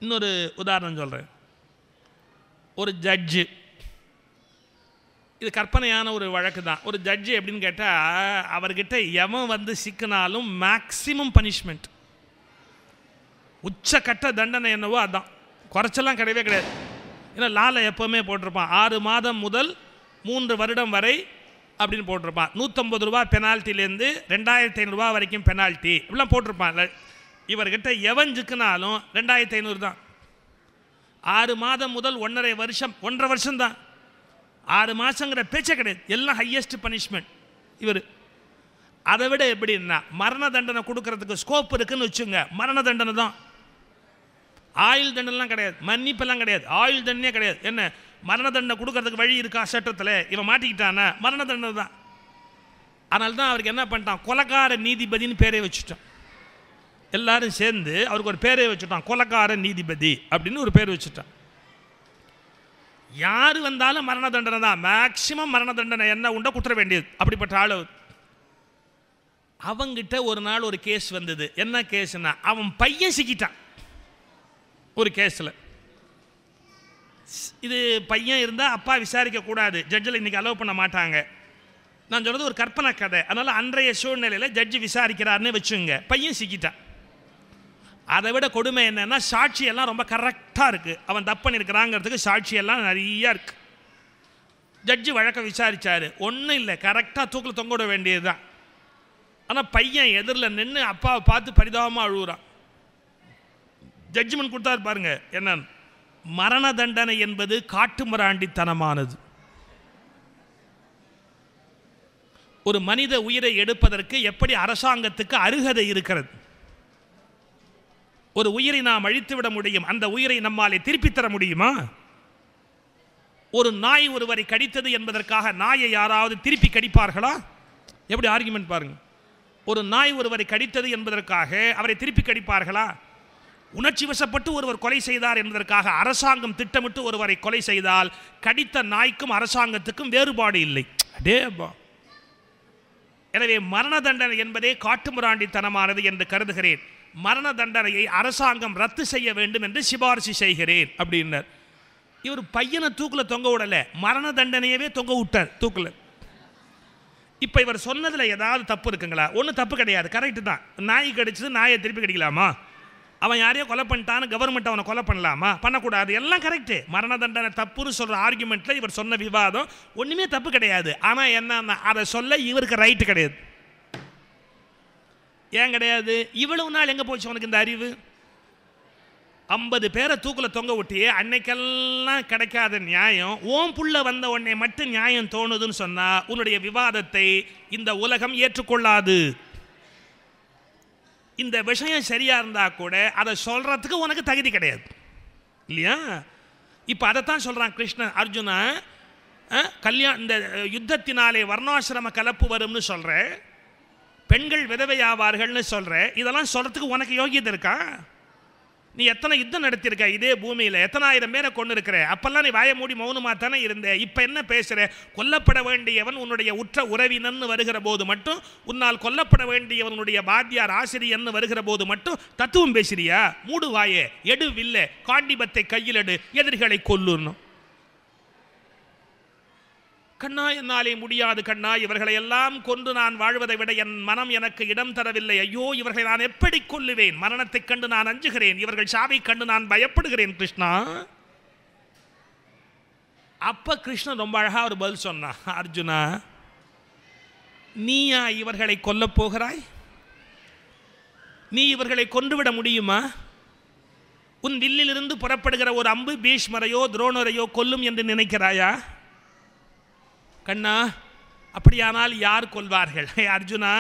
இன்னொரு உதாரணம் சொல்கிறேன் ஒரு ஜட்ஜு இது கற்பனையான ஒரு வழக்கு தான். ஒரு ஜட்ஜு எப்படின்னு கேட்டால் அவர்கிட்ட எவன் வந்து சிக்கினாலும் மேக்சிமம் பனிஷ்மெண்ட் உச்சக்கட்ட தண்டனை என்னவோ அதுதான் குறைச்செல்லாம் கிடையவே கிடையாது. ஏன்னா லாலை எப்போவுமே போட்டிருப்பான். ஆறு மாதம் முதல் மூன்று வருடம் வரை அப்படின்னு போட்டிருப்பான். நூற்றம்பது ரூபா பெனால்ட்டிலேருந்து ரெண்டாயிரத்தி ஐநூறுரூவா வரைக்கும் பெனால்ட்டி இப்படிலாம் போட்டிருப்பான். இவர்கிட்ட எவன் சிக்கினாலும் ரெண்டாயிரத்தி ஐநூறு தான். ஆறு மாதம் முதல் ஒன்றரை வருஷம் ஒன்றரை வருஷம்தான். ஆறு மாதங்கிற பேச்சே கிடையாது. எல்லாம் ஹையஸ்ட் பனிஷ்மெண்ட் இவர். அதை விட எப்படின்னா மரண தண்டனை கொடுக்கறதுக்கு ஸ்கோப் இருக்குதுன்னு வச்சுங்க மரண தண்டனை தான். ஆயுள் தண்டனைலாம் கிடையாது. மன்னிப்பெல்லாம் கிடையாது. ஆயுள் தண்டனே கிடையாது. என்ன? மரண தண்டனை கொடுக்கறதுக்கு வழி இருக்கா சட்டத்தில்? இவன் மாட்டிக்கிட்டானா? மரண தண்டனை தான். அதனால தான் அவருக்கு என்ன பண்ணிட்டான்? கொலகார நீதிபதின்னு பேரே வச்சுட்டான். எல்லாரும் சேர்ந்து அவருக்கு ஒரு பேரே வச்சுட்டான். கொலகார நீதிபதி அப்படின்னு ஒரு பேர் வச்சுட்டான். யார் வந்தாலும் மரண தண்டனை தான். மேக்சிமம் மரண தண்டனை என்ன? உண்டோ குற்ற வேண்டியது. அப்படிப்பட்ட ஆள். அவங்கிட்ட ஒரு நாள் ஒரு கேஸ் வந்தது. என்ன கேஸ்னா அவன் பையன் சிக்கிட்டான். ஒரு கேஸில் இது பையன் இருந்தால் அப்பா விசாரிக்க கூடாது. ஜட்ஜில் இன்னைக்கு அலோவ் பண்ண மாட்டாங்க. நான் சொல்கிறது ஒரு கற்பனை கதை. அதனால் அன்றைய சூழ்நிலையில் ஜட்ஜி விசாரிக்கிறாருன்னு வச்சுங்க. பையன் சிக்கிட்டான். அதை விட கொடுமை என்னென்னா சாட்சியெல்லாம் ரொம்ப கரெக்டாக இருக்குது அவன் தப்பு பண்ணியிருக்கிறாங்கிறதுக்கு சாட்சி எல்லாம் நிறைய இருக்கு. ஜட்ஜி வழக்க விசாரிச்சாரு. ஒன்றும் இல்லை கரெக்டாக தூக்கில் தொங்க விட வேண்டியது தான் ஆனால் பையன் எதிரில் நின்று அப்பாவை பார்த்து பரிதாபமாக அழுகுறான் ஜட்ஜ்மெண்ட் கொடுத்தாரு பாருங்க என்னன்னு மரண தண்டனை என்பது காட்டுமிராண்டித்தனமானது ஒரு மனித உயிரை எடுப்பதற்கு எப்படி அரசாங்கத்துக்கு அருகதை இருக்கிறது? ஒரு உயிரை நாம் அழித்து விட முடியும்? அந்த உயிரை நம்மாலே திருப்பித் தர முடியுமா? ஒரு நாய் ஒருவரை கடித்தது என்பதற்காக நாயை யாராவது திருப்பி கடிப்பார்களா? எப்படி ஆர்குமெண்ட் பாருங்க. ஒரு நாய் ஒருவரை கடித்தது என்பதற்காக அவரை திருப்பி கடிப்பார்களா? உணர்ச்சி வசப்பட்டு ஒருவர் கொலை செய்தார் என்பதற்காக அரசாங்கம் திட்டமிட்டு ஒருவரை கொலை செய்தால் கடித்த நாய்க்கும் அரசாங்கத்துக்கும் வேறுபாடு இல்லை. அடேபா எனவே மரண தண்டனை என்பதே காட்டுமிராண்டித்தனமானது என்று கருதுகிறேன். மரண தண்டனையை அரசாங்கம் ரத்து செய்ய வேண்டும் என்று சிபாரிசு செய்கிறேன் அப்படின்னார். இவர் பையனை தூக்கில் தொங்க விடலை. மரண தண்டனையவே தொங்க விட்டார் தூக்கில். இப்போ இவர் சொன்னதில் ஏதாவது தப்பு இருக்குங்களா? ஒன்றும் தப்பு கிடையாது கரெக்டு தான். நாய் கடிச்சது நாயை திருப்பி கிடைக்கலாமா? அவன் யாரையோ கொலை பண்ணிட்டான்னு கவர்மெண்ட் அவனை கொலை பண்ணலாமா? பண்ணக்கூடாது எல்லாம் கரெக்டு மரண தண்டனை தப்புன்னு சொல்கிற ஆர்குமெண்ட்டில் இவர் சொன்ன விவாதம் ஒன்றுமே தப்பு கிடையாது. ஆனால் என்னன்னா அதை சொல்ல இவருக்கு ரைட்டு கிடையாது. ஏன் கிடையாது? இவ்வளவு நாள் எங்கே போச்சு உனக்கு இந்த அறிவு? ஐம்பது பேரை தூக்கில் தொங்க விட்டியே அன்னைக்கெல்லாம் கிடைக்காத நியாயம் ஓம் புள்ள வந்த உடனே மட்டும் நியாயம் தோணுதுன்னு சொன்னால் உன்னுடைய விவாதத்தை இந்த உலகம் ஏற்றுக்கொள்ளாது. இந்த விஷயம் சரியாக இருந்தால் கூட அதை சொல்கிறதுக்கு உனக்கு தகுதி கிடையாது. இல்லையா? இப்போ அதைத்தான் சொல்கிறான் கிருஷ்ணன் அர்ஜுனா கல்யாண இந்த யுத்தத்தினாலே வர்ணாசிரம கலப்பு வரும்னு சொல்கிறேன் பெண்கள் விதவையாவார்கள்னு சொல்கிற இதெல்லாம் சொல்கிறதுக்கு உனக்கு யோகியது இருக்கா? நீ எத்தனை யுத்தம் நடத்தியிருக்க இதே பூமியில்? எத்தனாயிரம் பேரை கொண்டு இருக்கிற அப்போல்லாம் நீ வாய மூடி மௌனமாக தானே இருந்த? இப்போ என்ன பேசுகிற கொல்லப்பட வேண்டியவன் உன்னுடைய உற்ற உறவினன்னு வருகிற போது மட்டும் உன்னால் கொல்லப்பட வேண்டியவனுடைய பாத்தியார் ஆசிரியன்னு வருகிற போது மட்டும் தத்துவம் பேசுறியா? மூடு வாயே எடு வில்ல காண்டிபத்தை கையில் எடு எதிரிகளை கொல்லுன்னு. கண்ணா என்னாலே முடியாது கண்ணா. இவர்களை எல்லாம் கொண்டு நான் வாழ்வதை விட என் மனம் எனக்கு இடம் தரவில்லை. ஐயோ இவர்களை நான் எப்படி கொல்லுவேன்? மரணத்தைக் கண்டு நான் அஞ்சுகிறேன். இவர்கள் சாவை கண்டு நான் பயப்படுகிறேன் கிருஷ்ணா. அப்ப கிருஷ்ணன் ரொம்ப அழகா ஒரு பதில் சொன்னான் அர்ஜுனா நீயா இவர்களை கொல்லப் போகிறாய்? நீ இவர்களை கொன்றுவிட முடியுமா? உன் வில்லிலிருந்து புறப்படுகிற ஒரு அம்பு பீஷ்மரையோ துரோணரையோ கொல்லும் என்று நினைக்கிறாயா? கண்ணா அப்படியானால் யார் கொல்வார்கள்? அர்ஜுனா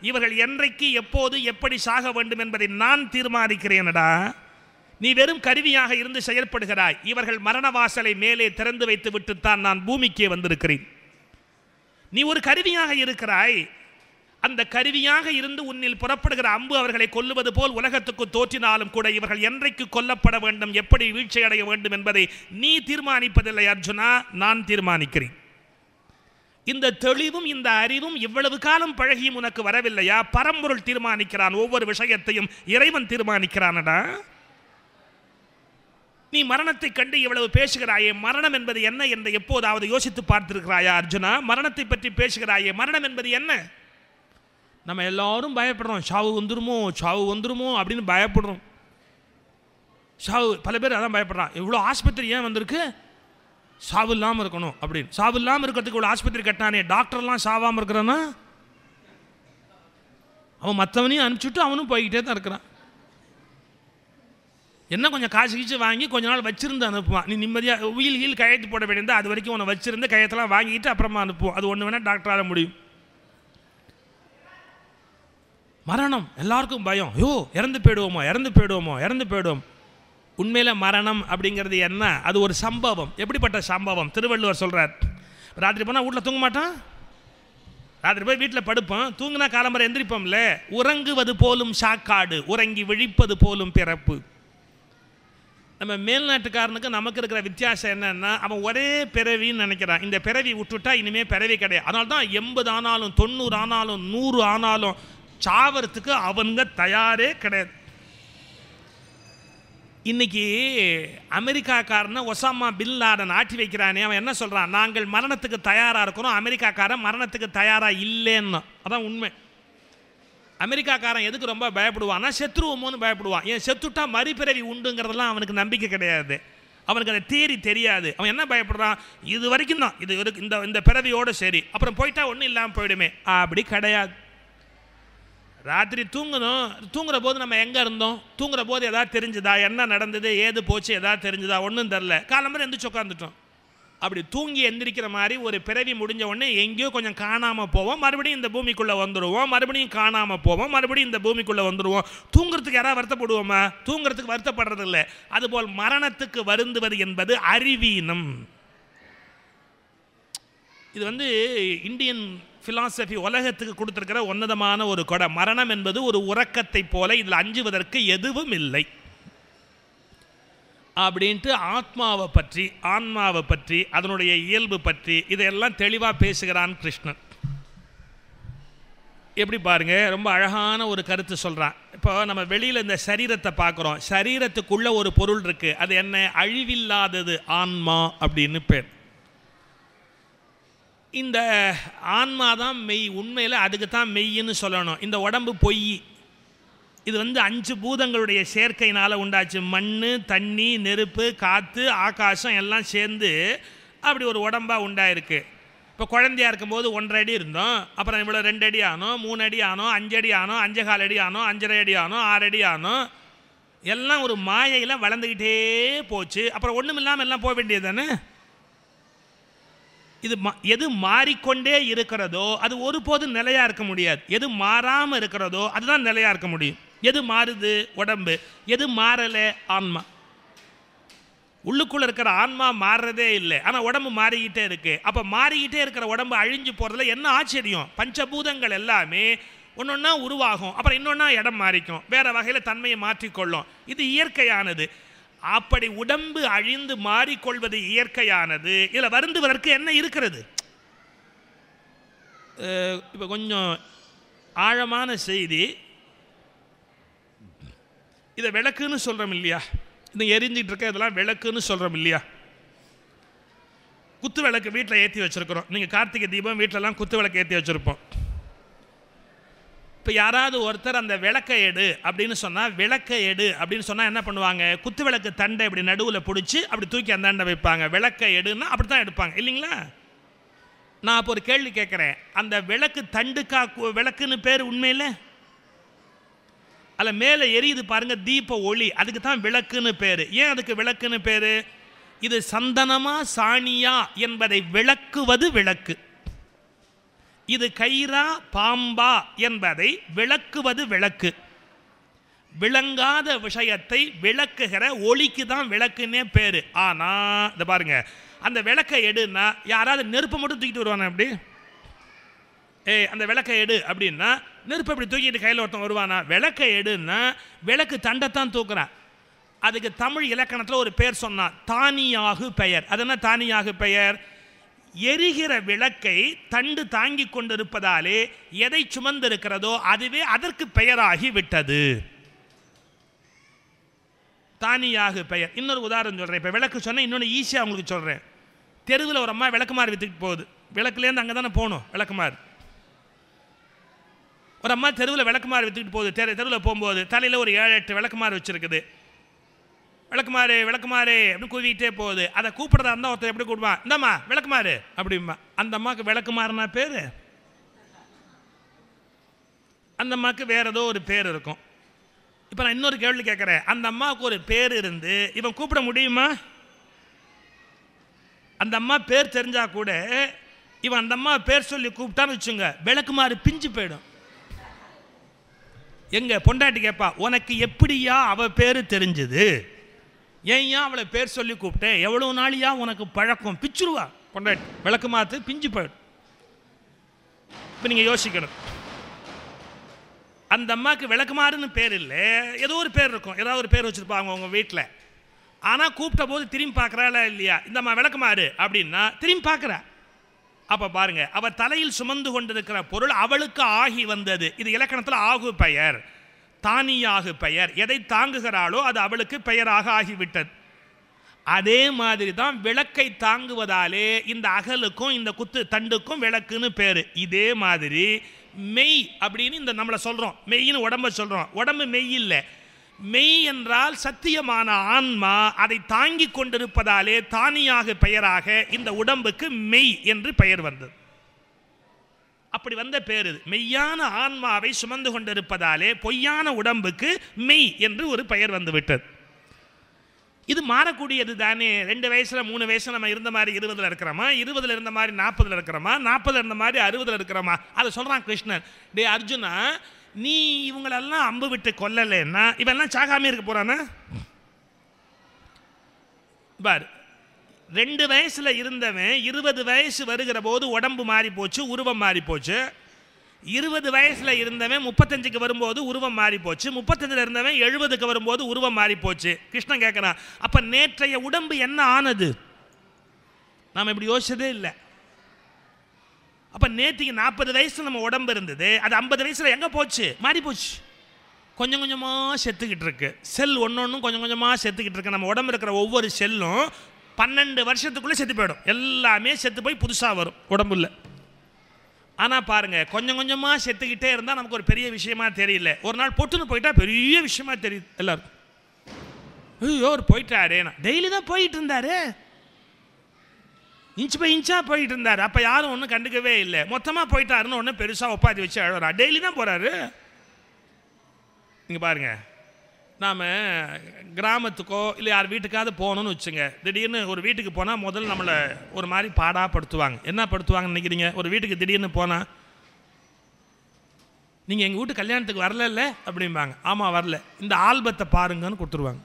இவர்கள் என்றைக்கு எப்போது எப்படி சாக வேண்டும் என்பதை நான் தீர்மானிக்கிறேனடா. நீ வெறும் கருவியாக இருந்து செயல்படுகிறாய். இவர்கள் மரண வாசலை மேலே திறந்து வைத்து விட்டுத்தான் நான் பூமிக்கே வந்திருக்கிறேன். நீ ஒரு கருவியாக இருக்கிறாய். அந்த கருவியாக இருந்து உன்னில் புறப்படுகிற அம்பு அவர்களை கொல்லுவது போல் உலகத்துக்கு தோற்றினாலும் கூட இவர்கள் என்றைக்கு கொல்லப்பட வேண்டும் எப்படி வீழ்ச்சியடைய வேண்டும் என்பதை நீ தீர்மானிப்பதில்லை அர்ஜுனா நான் தீர்மானிக்கிறேன். இந்த தெளிவும் இந்த அறிவும் இவ்வளவு காலம் பழகியும் உனக்கு வரவில்லையா? பரம்பொருள் தீர்மானிக்கிறான் ஒவ்வொரு விஷயத்தையும் இறைவன் தீர்மானிக்கிறானடா. நீ மரணத்தை கண்டு இவ்வளவு பேசுகிறாயே மரணம் என்பது என்ன என்று எப்போதாவது யோசித்து பார்த்திருக்கிறாயா அர்ஜுனா? மரணத்தை பற்றி பேசுகிறாயே மரணம் என்பது என்ன? நம்ம எல்லாரும் பயப்படுறோம் சாவு வந்துருமோ சாவு வந்துருமோ அப்படின்னு பயப்படுறோம். சாவு பல பேர் அதான் பயப்படுறான் இவ்வளோ ஆஸ்பத்திரி ஏன் வந்திருக்கு? சாவு இல்லாமல் இருக்கணும் அப்படின்னு. சாவு இல்லாமல் இருக்கிறதுக்கு இவ்வளோ ஆஸ்பத்திரி கட்டினானே டாக்டர்லாம் சாவாமல் இருக்கிறான்னா அவன் மற்றவனையும் அனுப்பிச்சுட்டு அவனும் போய்கிட்டே தான் இருக்கிறான். என்ன கொஞ்சம் காசு கீச்சு வாங்கி கொஞ்ச நாள் வச்சிருந்து அனுப்புவான். நீ நிம்மதியாக உயில் கீழ் கையெழுத்து போட வேண்டியது அது வரைக்கும் உன்னை வச்சிருந்து கையெழுத்தெல்லாம் வாங்கிட்டு அப்புறமா அனுப்புவோம். அது ஒன்று வேணால் டாக்டரால் முடியும். மரணம். எல்லாருக்கும் பயம். ஐயோ இறந்து போயிடுவோமோ இறந்து போயிடுவோமோ இறந்து போயிடுவோம். உண்மையில் மரணம் அப்படிங்கிறது என்ன? அது ஒரு சம்பவம். எப்படிப்பட்ட சம்பவம்? திருவள்ளுவர் சொல்கிறார் ராத்திரி போனால் வீட்டில் தூங்க மாட்டான்? ராத்திரி போய் வீட்டில் படுப்போம் தூங்கினா காலம்பரை எந்திரிப்போம்ல? உறங்குவது போலும் சாக்காடு உறங்கி விழிப்பது போலும் பிறப்பு. நம்ம மேல்நாட்டுக்காரனுக்கு நமக்கு இருக்கிற வித்தியாசம் என்னென்னா அவன் ஒரே பிறவின்னு நினைக்கிறான். இந்த பிறவி விட்டுட்டா இனிமேல் பிறவி கிடையாது. அதனால தான் எண்பது ஆனாலும் தொண்ணூறு ஆனாலும் நூறு ஆனாலும் சாவறதுக்கு அவங்க தயாரே கிடையாது. இன்னைக்கு அமெரிக்காக்காரனை ஒசாமா பின் லாடன் ஆட்டி வைக்கிறானே அவன் என்ன சொல்கிறான் நாங்கள் மரணத்துக்கு தயாராக இருக்கிறோம் அமெரிக்காக்காரன் மரணத்துக்கு தயாராக இல்லைன்னு. அதான் உண்மை. அமெரிக்காக்காரன் எதுக்கு ரொம்ப பயப்படுவான்னா செத்துருவோமோன்னு பயப்படுவான். ஏன் செத்துட்டா மறுபிறவி உண்டுங்கிறதெல்லாம் அவனுக்கு நம்பிக்கை கிடையாது. அவனுக்கு அந்த தேரி தெரியாது. அவன் என்ன பயப்படுறான்? இது வரைக்கும் தான். இது இந்த இந்த பிறவியோடு சரி. அப்புறம் போயிட்டா ஒன்றும் இல்லாமல் போயிடுமே. அப்படி கிடையாது. ராத்திரி தூங்கணும். தூங்குற போது நம்ம எங்கே இருந்தோம்? தூங்குற போது எதாவது தெரிஞ்சுதா? என்ன நடந்தது? ஏது போச்சு? எதாவது தெரிஞ்சுதா? ஒன்றும் தெரில. காலம்பரம் எந்திரிச்சு உட்காந்துட்டோம் அப்படி தூங்கி எந்திரிக்கிற மாதிரி ஒரு பிறவி முடிஞ்ச உடனே எங்கேயோ கொஞ்சம் காணாமல் போவோம். மறுபடியும் இந்த பூமிக்குள்ளே வந்துடுவோம் மறுபடியும் காணாமல் போவோம். மறுபடியும் இந்த பூமிக்குள்ளே வந்துடுவோம் தூங்குறதுக்கு யாராவது வருத்தப்படுவோமா? தூங்குறதுக்கு வருத்தப்படுறது இல்லை அதுபோல் மரணத்துக்கு வருந்துவது என்பது அறிவீனம். இது வந்து இந்தியன் ஃபிலாசபி உலகத்துக்கு கொடுத்துருக்கிற உன்னதமான ஒரு கொடை. மரணம் என்பது ஒரு உறக்கத்தை போல இதில் அஞ்சுவதற்கு எதுவும் இல்லை. அப்படின்ட்டு ஆத்மாவை பற்றி ஆன்மாவை பற்றி அதனுடைய இயல்பு பற்றி இதையெல்லாம் தெளிவாக பேசுகிறான் கிருஷ்ணன். எப்படி பாருங்க ரொம்ப அழகான ஒரு கருத்து சொல்கிறான் இப்போ நம்ம வெளியில் இந்த சரீரத்தை பார்க்குறோம். சரீரத்துக்குள்ளே ஒரு பொருள் இருக்குது அது என்ன? அழிவில்லாதது ஆன்மா அப்படின்னு பேர். இந்த ஆன்மா தான் மெய் உண்மையில் அதுக்கு தான் மெய்ன்னு சொல்லணும். இந்த உடம்பு பொய். இது வந்து அஞ்சு பூதங்களுடைய சேர்க்கையினால் உண்டாச்சு. மண் தண்ணி நெருப்பு காற்று ஆகாசம் எல்லாம் சேர்ந்து அப்படி ஒரு உடம்பாக உண்டாயிருக்கு. இப்போ குழந்தையா இருக்கும்போது ஒன்றரை அடி இருந்தோம். அப்புறம் இவ்வளோ ரெண்டு அடி ஆனோம் மூணு அடி ஆனோம் அஞ்சு அடி ஆனோம் அஞ்சு கால் அடி ஆனோம் அஞ்சரை அடி ஆனோம் ஆறு அடி ஆனோம். எல்லாம் ஒரு மாயையில் வளர்ந்துக்கிட்டே போச்சு. அப்புறம் ஒன்றும் இல்லாமல் எல்லாம் போக வேண்டியது தானே? இது மா எது மாறிக்கொண்டே இருக்கிறதோ அது ஒருபோதும் நிலையாக இருக்க முடியாது. எது மாறாமல் இருக்கிறதோ அதுதான் நிலையாக இருக்க முடியும். எது மாறுது? உடம்பு. எது மாறலை? ஆன்மா. உள்ளுக்குள்ளே இருக்கிற ஆன்மா மாறுறதே இல்லை. ஆனால் உடம்பு மாறிக்கிட்டே இருக்குது அப்போ மாறிக்கிட்டே இருக்கிற உடம்பு அழிஞ்சு போகிறதுல என்ன ஆச்சரியம்? பஞ்சபூதங்கள் எல்லாமே ஒன்றொன்னா உருவாகும். அப்புறம் இன்னொன்னா இடம் மாறிக்கும். வேறு வகையில் தன்மையை மாற்றிக்கொள்ளும். இது இயற்கையானது. அப்படி உடம்பு அழிந்து மாறிக்கொள்வது இயற்கையானது. இதில் வருந்துவதற்கு என்ன இருக்கிறது? இப்போ கொஞ்சம் ஆழமான செய்தி. இதை விளக்குன்னு சொல்கிறோம் இல்லையா? இந்த எரிஞ்சிட்டு இருக்க இதெல்லாம் விளக்குன்னு சொல்கிறோம் இல்லையா? குத்து விளக்கு வீட்டில் ஏற்றி வச்சுருக்கிறோம். நீங்கள் கார்த்திகை தீபம் வீட்டிலலாம் குத்து விளக்கு ஏற்றி வச்சுருப்போம். இப்போ யாராவது ஒருத்தர் அந்த விளக்கை எடு அப்படின்னு சொன்னால் விளக்கை எடு அப்படின்னு சொன்னால் என்ன பண்ணுவாங்க? குத்து விளக்கு தண்டை இப்படி நடுவில் பிடிச்சி அப்படி தூக்கி அந்தாண்டை வைப்பாங்க. விளக்கை எடுன்னா அப்படி தான் எடுப்பாங்க. இல்லைங்களா? நான் அப்போ ஒரு கேள்வி கேட்குறேன். அந்த விளக்கு தண்டுக்கா கு- விளக்குன்னு பேர் உண்மையில்? அதில் மேலே எரியுது பாருங்கள் தீப ஒளி. அதுக்கு தான் விளக்குன்னு பேர். ஏன் அதுக்கு விளக்குன்னு பேர்? இது சந்தனமா சாணியா என்பதை விளக்குவது விளக்கு. இது கைரா பாம்பா என்பதை விளக்குவது விளக்கு. விளங்காத விஷயத்தை விளக்குகிற ஒளிக்கு தான் விளக்குன்னே பேர். ஆனா இந்த பாருங்க. அந்த விளக்கை எடுன்னா யாராவது நெருப்பை மட்டும் தூக்கிட்டு வருவானே அப்படி ஏய் அந்த விளக்கை எடு அப்படின்னா நெருப்பு இப்படி தூக்கிட்டு கையில் ஒருத்தன் வருவானா? விளக்கை எடுன்னா விளக்கு தண்டைத்தான் தூக்குறான். அதுக்கு தமிழ் இலக்கணத்தில் ஒரு பேர் சொன்னான். தானியாகு பெயர். அது என்ன தானியாகு பெயர்? எரிகிற விளக்கை தண்டு தாங்கி கொண்டிருப்பதாலே எதை சுமந்திருக்கிறதோ அதுவே அதற்கு பெயராகி விட்டது. தானியாக பெயர். இன்னொரு உதாரணம் சொல்கிறேன் இப்போ விளக்கு சொன்னேன் இன்னொன்று ஈஸியாக உங்களுக்கு சொல்கிறேன் தெருவில் ஒரு அம்மா விளக்குமாறு விற்றுட்டு போகுது. விளக்குலேருந்து அங்கே தானே போகணும் விளக்குமாறு ஒரு அம்மா தெருவில் விளக்குமாறு வித்துக்கிட்டு போகுது. தெரு தெருவில் போகும்போது தலையில் ஒரு ஏழு எட்டு விளக்குமாறு வச்சுருக்குது. விளக்குமாறு விளக்குமாறு அப்படின்னு கூவிக்கிட்டே போகுது. அதை கூப்பிட்றதா இருந்தால் ஒருத்தர் எப்படி கூப்பிடுவான் இந்தம்மா விளக்குமாறு. அப்படிம்பா. அந்த அம்மாவுக்கு விளக்குமாறுனா பேர்? அந்த அம்மாவுக்கு வேறு ஏதோ ஒரு பேர் இருக்கும். இப்போ நான் இன்னொரு கேள்வி கேட்குறேன். அந்த அம்மாவுக்கு ஒரு பேர் இருந்து இவன் கூப்பிட முடியுமா? அந்த அம்மா பேர் தெரிஞ்சால் கூட இவன் அந்த அம்மா பேர் சொல்லி கூப்பிட்டான்னு வச்சுங்க விளக்குமாறு பிஞ்சு போயிடும். எங்க பொண்டாட்டி கேட்பா உனக்கு எப்படியா அவ பேர் தெரிஞ்சது? ஏன்யா அவளை பேர் சொல்லி கூப்பிட்டேன்? எவ்வளோ நாளியா உனக்கு பழக்கம்? பிச்சுருவா. பொண்டாட்டி விளக்கு மாத்து பிஞ்சு போயிடும். இப்போ நீங்கள் யோசிக்கணும். அந்த அம்மாவுக்கு விளக்குமாறுன்னு பேர் இல்லை. ஏதோ ஒரு பேர் இருக்கும். ஏதாவது ஒரு பேர் வச்சுருப்பாங்க உங்கள் வீட்டில் ஆனால் கூப்பிட்ட போது திரும்பி பார்க்குறாளா இல்லையா? இந்த அம்மா விளக்குமாறு அப்படின்னா திரும்பி பார்க்குறா. அப்போ பாருங்க அவ தலையில் சுமந்து கொண்டிருக்கிற பொருள் அவளுக்கு ஆகி வந்தது. இது இலக்கணத்தில் ஆகு பெயர். தானியாகு பெயர். எதை தாங்குகிறாளோ அது அவளுக்கு பெயராக ஆகிவிட்டது. அதே மாதிரி தான் விளக்கை தாங்குவதாலே இந்த அகலுக்கும் இந்த குத்து தண்டுக்கும் விளக்குன்னு பேர். இதே மாதிரி மெய் அப்படின்னு இந்த நம்மளை சொல்கிறோம் மெய்ன்னு உடம்ப சொல்கிறோம் உடம்பு மெய் இல்லை. மெய் என்றால் சத்தியமான ஆன்மா அதை தாங்கி கொண்டிருப்பதாலே தானியாக பெயராக இந்த உடம்புக்கு மெய் என்று பெயர் வந்தது. அப்படி வந்த பேர் இது. மெய்யான ஆன்மாவை சுமந்து கொண்டிருப்பதாலே பொய்யான உடம்புக்கு மெய் என்று ஒரு பெயர் வந்துவிட்டது. இது மாறக்கூடியது தானே. ரெண்டு வயசில் மூணு வயசில் நம்ம இருந்த மாதிரி இருபதில் இருக்கிறோமா? இருபதுல இருந்த மாதிரி நாற்பதில் இருக்கிறோமா? நாற்பதுல இருந்த மாதிரி அறுபதில் இருக்கிறோமா? அதை சொல்கிறான் கிருஷ்ணன். டே அர்ஜுனா நீ இவங்களெல்லாம் அம்பு விட்டு கொல்லலைன்னா இவெல்லாம் சாகாம இருக்க போறானா? பார் ரெண்டு வயசில் இருந்தவன் இருபது வயசு வருகிற போது உடம்பு மாறி போச்சு உருவம் மாறி போச்சு. இருபது வயசில் இருந்தவன் முப்பத்தஞ்சுக்கு வரும்போது உருவம் மாறி போச்சு. முப்பத்தஞ்சில் இருந்தவன் எழுபதுக்கு வரும்போது உருவம் மாறி போச்சு. கிருஷ்ணன் கேட்கறான் அப்போ நேற்றைய உடம்பு என்ன ஆனது? நாம் இப்படி யோசிச்சதே இல்லை. அப்போ நேற்றுக்கு நாற்பது வயசு நம்ம உடம்பு இருந்தது. அது ஐம்பது வயசில் எங்கே போச்சு? மாறி போச்சு. கொஞ்சம் கொஞ்சமாக செத்துக்கிட்டு இருக்கு. செல் ஒன்று ஒன்றும் கொஞ்சம் கொஞ்சமாக செத்துக்கிட்டு இருக்கு. நம்ம உடம்பு இருக்கிற ஒவ்வொரு செல்லும் பன்னெண்டு வருஷத்துக்குள்ளே செத்து போயிடும். எல்லாமே செத்து போய் புதுசாக வரும் உடம்புல. ஆனால் பாருங்கள் கொஞ்சம் கொஞ்சமாக செத்துக்கிட்டே இருந்தால் நமக்கு ஒரு பெரிய விஷயமா தெரியல. ஒரு நாள் பொட்டுன்னு போயிட்டா பெரிய விஷயமா தெரியுது எல்லாருக்கும். ஐயோ அவர் போயிட்டாரே. டெய்லி தான் போயிட்டு இருந்தாரு இன்ச் பை இன்ச்சாக போயிட்டு இருந்தார் அப்போ யாரும் ஒன்றும் கண்டுக்கவே இல்லை. மொத்தமாக போயிட்டாருன்னு ஒன்று பெருசாக ஒப்பாத்தி வச்சு அழுறா டெய்லி தான் போகிறாரு இங்கே பாருங்கள் நாம் கிராமத்துக்கோ இல்லை யார் வீட்டுக்காவது போகணும்னு வச்சுங்க. திடீர்னு ஒரு வீட்டுக்கு போனால் முதல்ல நம்மளை ஒரு மாதிரி பாடாக படுத்துவாங்க என்ன படுத்துவாங்கன்னு நினைக்கிறீங்க? ஒரு வீட்டுக்கு திடீர்னு போனால் நீங்கள் எங்கள் வீட்டு கல்யாணத்துக்கு வரல அப்படிம்பாங்க. ஆமாம் வரல. இந்த ஆல்பத்தை பாருங்கன்னு கொடுத்துருவாங்க.